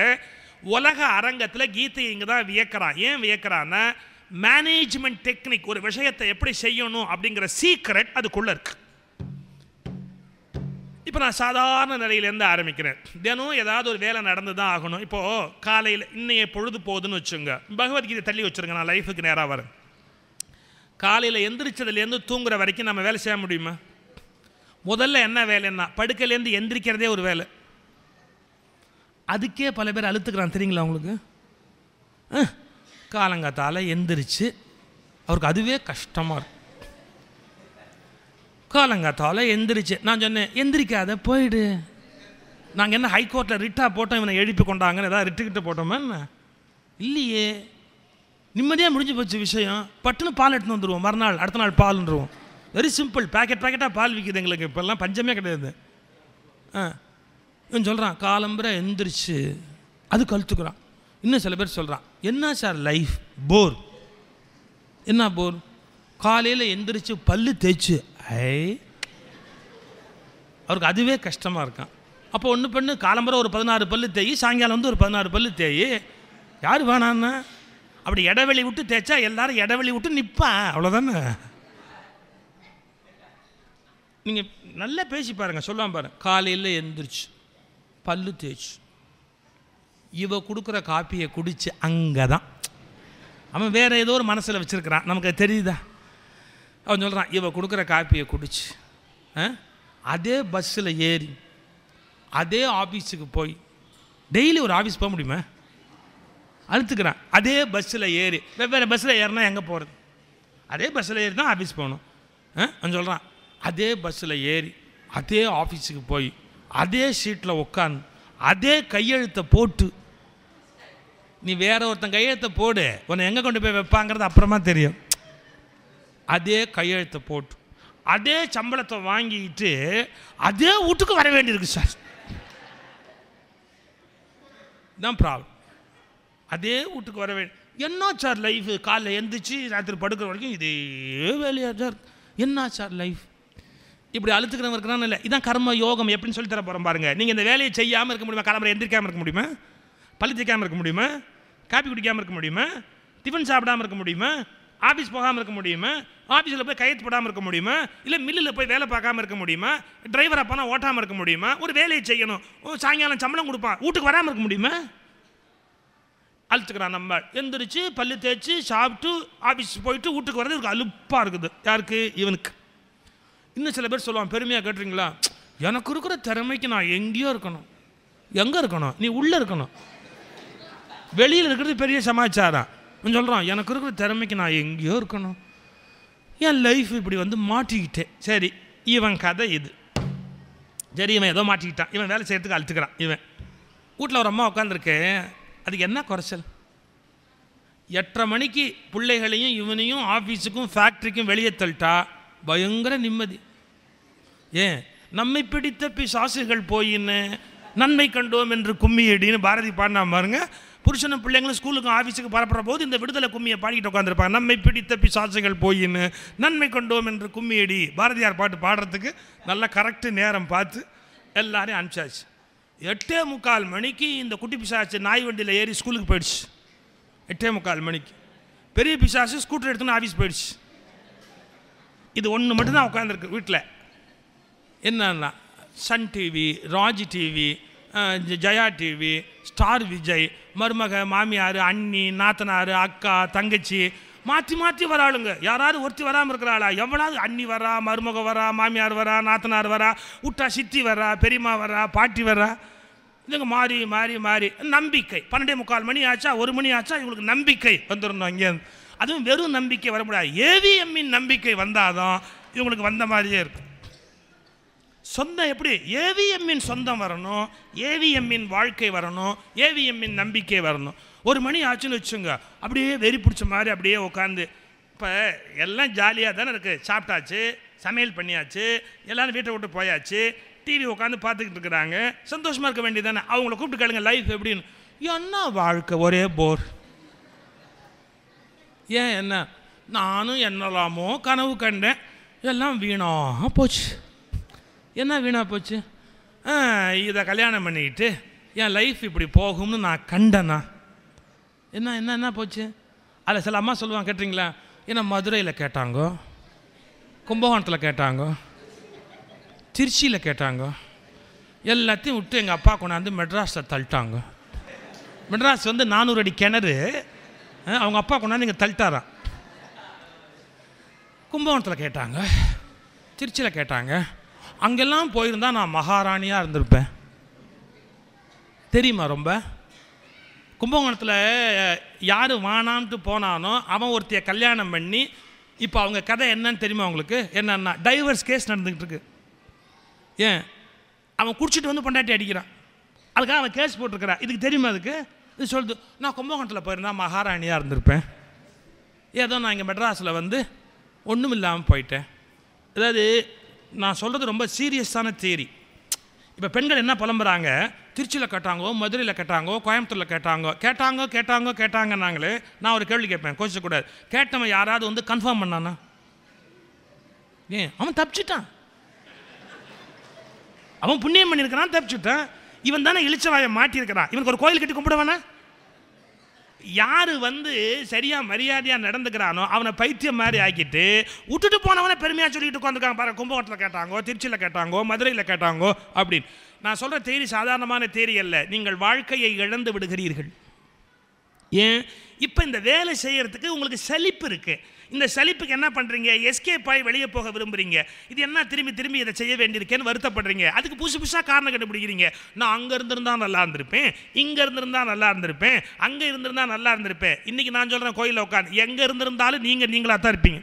உலக அரங்கத்தில் கீதை இங்கே தான் வியக்கிறான். ஏன் வியக்கிறான்னா மேனேஜ்மெண்ட் டெக்னிக் ஒரு விஷயத்தை எப்படி செய்யணும் அப்படிங்கிற சீக்ரெட் அதுக்குள்ளே இருக்கு. இப்போ நான் சாதாரண நிலையிலேருந்து ஆரம்பிக்கிறேன். தினம் ஏதாவது ஒரு வேலை நடந்து தான் ஆகணும். இப்போது காலையில் இன்னைய பொழுது போகுதுன்னு வச்சுங்க பகவத்கீதை தள்ளி வச்சுருங்க நான் லைஃபுக்கு நேராக வரேன். காலையில் எந்திரிச்சதுலேருந்து தூங்குற வரைக்கும் நம்ம வேலை செய்ய முடியுமா? முதல்ல என்ன வேலைன்னா படுக்கையிலேருந்து எந்திரிக்கிறதே ஒரு வேலை. அதுக்கே பல பேர் அழுத்துக்கிறான். தெரியுங்களா உங்களுக்கு? காலங்காத்தால் எந்திரிச்சு அவருக்கு அதுவே கஷ்டமாக இருக்கும் காலங்காத்தால் எந்திரிச்சு நான் சொன்னேன் எந்திரிக்காத போயிடு. நாங்கள் என்ன ஹைகோர்ட்டில் ரிட்டா போட்டோம் இவனை எழுப்பி கொண்டாங்கன்னு ஏதாவது ரிட்டுக்கிட்ட போட்டோமா என்ன? இல்லையே. நிம்மதியாக முடிஞ்சு போச்சு விஷயம். பட்டுன்னு பால் எடுத்துன்னு வந்துடுவோம் மறுநாள் அடுத்த நாள் பால்ன்றுவோம். வெரி சிம்பிள் பேக்கெட் பேக்கெட்டாக பால் விற்கிது எங்களுக்கு. இப்போல்லாம் பஞ்சமே கிடையாது. ஆ இவன் சொல்கிறான் காலம்புரை எந்திரிச்சு அது கழுத்துக்கிறான். இன்னும் சில பேர் சொல்கிறான் என்ன சார் லைஃப்? போர். என்ன போர்? காலையில் எந்திரிச்சு பல்லு தேய்ச்சு. ஐ. அவருக்கு அதுவே கஷ்டமாக இருக்கான். அப்போ ஒன்று பண்ணு காலம்புரை ஒரு பதினாறு பல்லு தேய் சாயங்காலம் வந்து ஒரு பதினாறு பல்லு தேய் யார் வேணான்னா? அப்படி இடைவெளி விட்டு தேய்ச்சா எல்லாரும் இடைவெளி விட்டு நிற்பான் அவ்வளோதானே நீங்கள் நல்லா பேசி பாருங்கள் சொல்லாமல் பாருங்கள் காலையில் எந்திரிச்சு பல்லு தேய்ச்சு. இவ கொடுக்குற காப்பியை குடித்து அங்கே தான் அவன் வேறு ஏதோ ஒரு மனசில் வச்சுருக்கிறான். நமக்கு தெரியுதா? அவன் சொல்கிறான் இவ கொடுக்குற காப்பியை குடிச்சு ஆ? அதே பஸ்ஸில் ஏறி அதே ஆஃபீஸுக்கு போய் டெய்லி ஒரு ஆஃபீஸ் போக முடியுமா? அழுத்துக்கிறான். அதே பஸ்ஸில் ஏறி வெவ்வேறு பஸ்ஸில் ஏறினா எங்கே போகிறது அதே பஸ்ஸில் ஏறி தான் ஆஃபீஸ் போகணும். ஆ? அவன் சொல்கிறான் அதே பஸ்ஸில் ஏறி அதே ஆஃபீஸுக்கு போய் அதே சீட்டில் உட்காந்து அதே கையெழுத்தை போட்டு நீ வேற ஒருத்தன் கையெழுத்தை போடு உன்னை எங்கே கொண்டு போய் வைப்பாங்கிறது அப்புறமா தெரியும். அதே கையெழுத்தை போட்டு அதே சம்பளத்தை வாங்கிட்டு அதே வீட்டுக்கு வர வேண்டியிருக்கு சார் தான் ப்ராப்ளம் அதே வீட்டுக்கு வர வேண்டிய என்ன சார் லைஃப் காலைல எந்திரிச்சு ராத்திரி படுக்கிற வரைக்கும் இதே வேலையாக சார் என்ன சார் லைஃப் இப்படி அழுத்துக்கிறவங்க இருக்கிறான்னு இல்லை இதான் கர்ம யோகம் எப்படின்னு சொல்லி தர போகிறோம் பாருங்கள் நீங்கள் இந்த வேலையை செய்யாமல் இருக்க முடியுமா காலம்பரை எந்திரிக்காமல் இருக்க முடியுமா பள்ளி தைக்காமல் இருக்க முடியுமா காப்பி குடிக்காமல் இருக்க முடியுமா டிஃபன் சாப்பிடாம இருக்க முடியுமா ஆஃபீஸ் போகாமல் இருக்க முடியுமா ஆஃபீஸில் போய் கையெழுத்து போடாமல் இருக்க முடியுமா இல்லை மில்லில் போய் வேலை பார்க்காம இருக்க முடியுமா டிரைவராக போனால் ஓட்டாமல் இருக்க முடியுமா ஒரு வேலையை செய்யணும் ஓ, சாயங்காலம் சம்பளம் கொடுப்பான் வீட்டுக்கு வராமல் இருக்க முடியுமா அழுத்துக்கிறான் நம்ம எந்திரிச்சு பல்லு தேய்ச்சி சாப்பிட்டு ஆஃபீஸ் போயிட்டு வீட்டுக்கு வர்றது இவருக்கு அலுப்பாக இருக்குது யாருக்கு இவனுக்கு இன்னும் சில பேர் சொல்லுவான் பெருமையாக கேட்டுறீங்களா எனக்கு இருக்கிற திறமைக்கு நான் எங்கேயோ இருக்கணும். எங்கே இருக்கணும்? நீ உள்ளே இருக்கணும். வெளியில் இருக்கிறது பெரிய சமாச்சாரம். சொல்கிறான் எனக்கு இருக்கிற திறமைக்கு நான் எங்கேயோ இருக்கணும். என் லைஃப் இப்படி வந்து மாட்டிக்கிட்டேன். சரி இவன் கதை இது. சரி இவன் ஏதோ மாட்டிக்கிட்டான். இவன் வேலை செய்கிறதுக்கு அழுத்துக்கிறான் இவன். வீட்டில் ஒரு அம்மா உட்காந்துருக்கு அதுக்கு என்ன குறைச்சல்? எட்டரை மணிக்கு பிள்ளைகளையும் இவனையும் ஆஃபீஸுக்கும் ஃபேக்ட்ரிக்கும் வெளியே தள்ளிட்டா பயங்கர நிம்மதி. ஏன்? நம்மை பிடித்த பிசாசுகள் போயின்னு நன்மை கண்டோம் என்று கும்மியடின்னு பாரதி பாடினா பாருங்க. புருஷனும் பிள்ளைங்களும் ஸ்கூலுக்கும் ஆஃபீஸுக்கு பரப்புற போது இந்த விடுதலை கும்மியை பாடிக்கிட்டு உட்காந்துருப்பாங்க நம்மை பிடித்த பிசாசுகள் போயின்னு நன்மை கண்டோம் என்று கும்மியடி பாரதியார் பாட்டு பாடுறதுக்கு நல்ல கரெக்டு நேரம் பார்த்து எல்லாரையும் அனுப்பிச்சாச்சு. எட்டே முக்கால் மணிக்கு இந்த குட்டி பிசாச்சு நாய் வண்டியில் ஏறி ஸ்கூலுக்கு போயிடுச்சு. எட்டே முக்கால் மணிக்கு. பெரிய பிசாசு ஸ்கூட்டர் எடுத்துன்னு ஆஃபீஸ் போயிடுச்சு. இது ஒன்று மட்டும்தான் உட்காந்துருக்கு வீட்டில் என்னன்னா Sun TV Raj TV Jaya TV Star Vijay மருமக மாமியார் அண்ணி நாத்தனார் அக்கா தங்கச்சி மாற்றி மாற்றி வராளுங்க. யாராவது ஒருத்தி வராமல் இருக்கிறாளா? எவ்வளவு அண்ணி வரா மருமக வரா மாமியார் வரா நாத்தனார் வரா விட்டா சித்தி வரா பெரியம்மா வரா பாட்டி வரா? இதுங்க மாறி மாறி மாறி. நம்பிக்கை. பன்னெண்டே முக்கால் மணி ஆச்சா? ஒரு மணி ஆச்சா? இவங்களுக்கு நம்பிக்கை வந்துடணும் அங்கேருந்து அதுவும் வெறும் நம்பிக்கை வர முடியாது. ஏவிஎம்மின் நம்பிக்கை வந்தாதான் இவங்களுக்கு வந்த மாதிரியே இருக்கும். சொந்தம் எப்படி? ஏவிஎம்மின் சொந்தம் வரணும் ஏவிஎம்மின் வாழ்க்கை வரணும் ஏவிஎம்மின் நம்பிக்கை வரணும். ஒரு மணி ஆச்சுன்னு வச்சுங்க அப்படியே வெறி பிடிச்ச மாதிரி அப்படியே உட்காந்து இப்போ எல்லாம் ஜாலியாக தானே இருக்குது சாப்பிட்டாச்சு சமையல் பண்ணியாச்சு எல்லோரும் வீட்டை விட்டு போயாச்சு டிவி உட்காந்து பார்த்துக்கிட்டு இருக்கிறாங்க சந்தோஷமாக இருக்க வேண்டியது தானே. அவங்கள கூப்பிட்டு கேளுங்க லைஃப் எப்படின்னு. என்ன வாழ்க்கை? ஒரே போர் ஏன் என்ன? நானும் என்னலாமோ கனவு கண்டேன். எல்லாம் வீணாக போச்சு. என்ன வீணாக போச்சு? இதை கல்யாணம் பண்ணிக்கிட்டு என் லைஃப் இப்படி போகும்னு நான் கண்டேண்ணா என்ன என்ன என்ன போச்சு? அதில் சில அம்மா சொல்லுவாங்க கேட்டிங்களா? என்ன மதுரையில் கேட்டாங்கோ? கும்பகோணத்தில் கேட்டாங்கோ? திருச்சியில் கேட்டாங்க? எல்லாத்தையும் விட்டு எங்கள் அப்பா கொண்டாந்து மெட்ராஸில் தள்ளிட்டாங்க. மெட்ராஸ் வந்து நானூறு அடி கிணறு. அவங்க அப்பா கொண்டாந்து இங்கே தள்ளிட்டாராம் கும்பகோணத்தில் கேட்டாங்க. திருச்சியில் கேட்டாங்க. அங்கெல்லாம் போயிருந்தா நான் மகாராணியாக இருந்திருப்பேன். தெரியுமா ரொம்ப? கும்பகோணத்தில் யார் வானான்ட்டு போனானோ அவன் ஒருத்தைய கல்யாணம் பண்ணி இப்போ அவங்க கதை என்னன்னு தெரியுமா உங்களுக்கு? என்னென்னா டைவர்ஸ் கேஸ் நடந்துக்கிட்டு இருக்கு ஏன்? அவன் குடிச்சிட்டு வந்து பொண்டாட்டி அடிக்கிறான். அதுக்காக அவன் கேஸ் போட்டிருக்கிறான் இதுக்கு தெரியுமா அதுக்கு? இது சொல்லுது நான் கும்பகோணத்தில் போயிருந்தா மகாராணியாக இருந்திருப்பேன். ஏதோ நான் இங்கே மெட்ராஸில் வந்து ஒன்றும் இல்லாமல் போயிட்டேன். அதாவது நான் சொல்கிறது ரொம்ப சீரியஸான தேரி. இப்போ பெண்கள் என்ன புலம்புறாங்க? திருச்சியில் கேட்டாங்கோ மதுரையில் கேட்டாங்கோ கோயம்புத்தூரில் கேட்டாங்கோ கேட்டாங்கோ கேட்டாங்க கேட்டாங்கன்னாங்களே நான் ஒரு கேள்வி கேட்பேன் கோச்சிக்கூடாது கேட்டவன் யாராவது வந்து கன்ஃபார்ம் பண்ணானா? ஏன் அவன் தப்பிச்சிட்டான். அவன் புண்ணியம் பண்ணியிருக்கிறான் தப்பிச்சுட்டான். இவன் தானே இளிச்சவாயை மாட்டியிருக்கிறான். இவனுக்கு ஒரு கோயில் கட்டி கும்பிடுவானா? யார் வந்து சரியாக மரியாதையாக நடந்துக்கிறானோ அவனை பைத்தியம் மாதிரி ஆக்கிட்டு விட்டுட்டு போனவனை பெருமையாக சொல்லிட்டு உட்காந்துருக்காங்க பாரு கும்பகோணத்தில் கேட்டாங்கோ திருச்சியில் கேட்டாங்கோ மதுரையில் கேட்டாங்கோ அப்படின்னு. நான் சொல்கிற தேரி சாதாரணமான தேரி அல்ல நீங்கள் வாழ்க்கையை இழந்து விடுகிறீர்கள். ஏன்? இப்போ இந்த வேலை செய்கிறதுக்கு உங்களுக்கு செழிப்பு இருக்குது இந்த சலிப்புக்கு என்ன பண்ணுறீங்க எஸ்கேப் ஆகி வெளியே போக விரும்புறீங்க. இது என்ன? திரும்பி திரும்பி இதை செய்ய வேண்டியிருக்கேன்னு வருத்தப்படுறீங்க. அதுக்கு புதுசு புதுசாக காரணம் கண்டுபிடிக்கிறீங்க. நான் அங்கே இருந்திருந்தா நல்லா இருந்திருப்பேன். இங்கே இருந்திருந்தா நல்லா இருந்திருப்பேன். அங்கே இருந்திருந்தா நல்லா இருந்திருப்பேன். இன்றைக்கி நான் சொல்கிறேன் கோயிலில் உட்காந்து எங்கே இருந்திருந்தாலும் நீங்கள் நீங்களாக தான் இருப்பீங்க.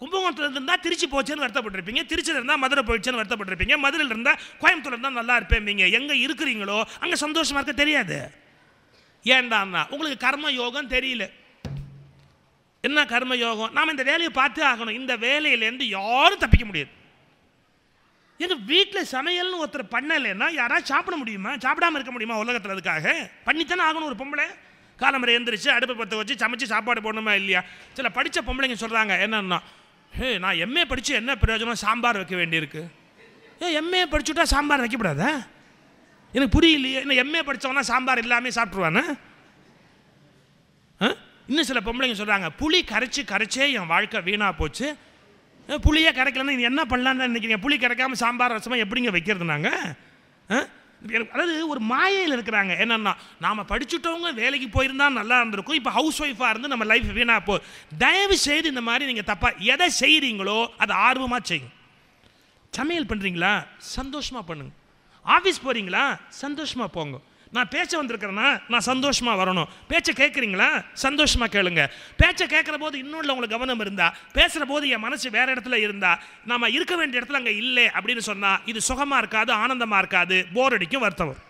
கும்பகோணத்தில் இருந்தால் திருச்சி போச்சுன்னு வருத்தப்பட்டிருப்பீங்க. திருச்சியில் இருந்தால் மதுரை போயிடுச்சுன்னு வருத்தப்பட்டிருப்பீங்க. மதுரையில் இருந்தால் கோயம்புத்தூர் இருந்தால் நல்லா இருப்பேன் எங்கே இருக்கிறீங்களோ அங்கே சந்தோஷமாக இருக்க தெரியாது. ஏன்டான்னா உங்களுக்கு கர்ம யோகம் தெரியல. என்ன கர்ம யோகம் நாம் இந்த வேலையை பார்த்து ஆகணும். இந்த வேலையிலேருந்து யாரும் தப்பிக்க முடியாது. ஏன்னா வீட்டில் சமையல்னு ஒருத்தர் பண்ணலைன்னா யாராவது சாப்பிட முடியுமா? சாப்பிடாம இருக்க முடியுமா உலகத்தில் அதுக்காக? பண்ணித்தானே ஆகணும் ஒரு பொம்பளை. காலம்பரை எந்திரிச்சு அடுப்பு பற்ற வச்சு சமைச்சு சாப்பாடு போடணுமா இல்லையா? சில படித்த பொம்பளைங்க சொல்கிறாங்க என்னன்னா ஹே நான் எம்ஏ படித்து என்ன பிரயோஜனம்? சாம்பார் வைக்க வேண்டியிருக்கு. ஏ எம்ஏ படிச்சுட்டா சாம்பார் வைக்கக்கூடாதா எனக்கு புரியலையே. என்ன எம்ஏ படித்தவனா சாம்பார் எல்லாமே சாப்பிட்ருவானே ஆ? இன்னும் சில பொம்பளைங்க சொல்கிறாங்க புளி கரைச்சி கரைச்சே என் வாழ்க்கை வீணாக போச்சு. புளியே கரைக்கலன்னா என்ன பண்ணலான்னு நினைக்கிறீங்க? புளி கரைக்காமல் சாம்பார் ரசமாக எப்படிங்க வைக்கிறது நாங்கள் அதாவது ஒரு மாயையில் இருக்கிறாங்க. என்னென்னா நாம் படிச்சுட்டவங்க வேலைக்கு போயிருந்தா நல்லா இருந்திருக்கும். இப்போ ஹவுஸ் ஒய்ஃபாக இருந்து நம்ம லைஃப் வீணாக போ தயவு செய்து இந்த மாதிரி நீங்கள் தப்பாக எதை செய்கிறீங்களோ அதை ஆர்வமாக செய்யுங்க. சமையல் பண்ணுறீங்களா சந்தோஷமாக பண்ணுங்க. ஆஃபீஸ் போகிறீங்களா சந்தோஷமாக போங்க. நான் பேச்ச வந்திருக்கிறேன்னா நான் சந்தோஷமாக வரணும். பேச்சை கேட்குறீங்களா? சந்தோஷமாக கேளுங்க. பேச்சை கேட்குற போது இன்னொன்று உங்களுக்கு கவனம் இருந்தால் பேசுகிற போது என் மனசு வேறு இடத்துல இருந்தால் நம்ம இருக்க வேண்டிய இடத்துல அங்கே இல்லை அப்படின்னு சொன்னால் இது சுகமாக இருக்காது ஆனந்தமாக இருக்காது போர் அடிக்கும் வருத்தம் வரும்.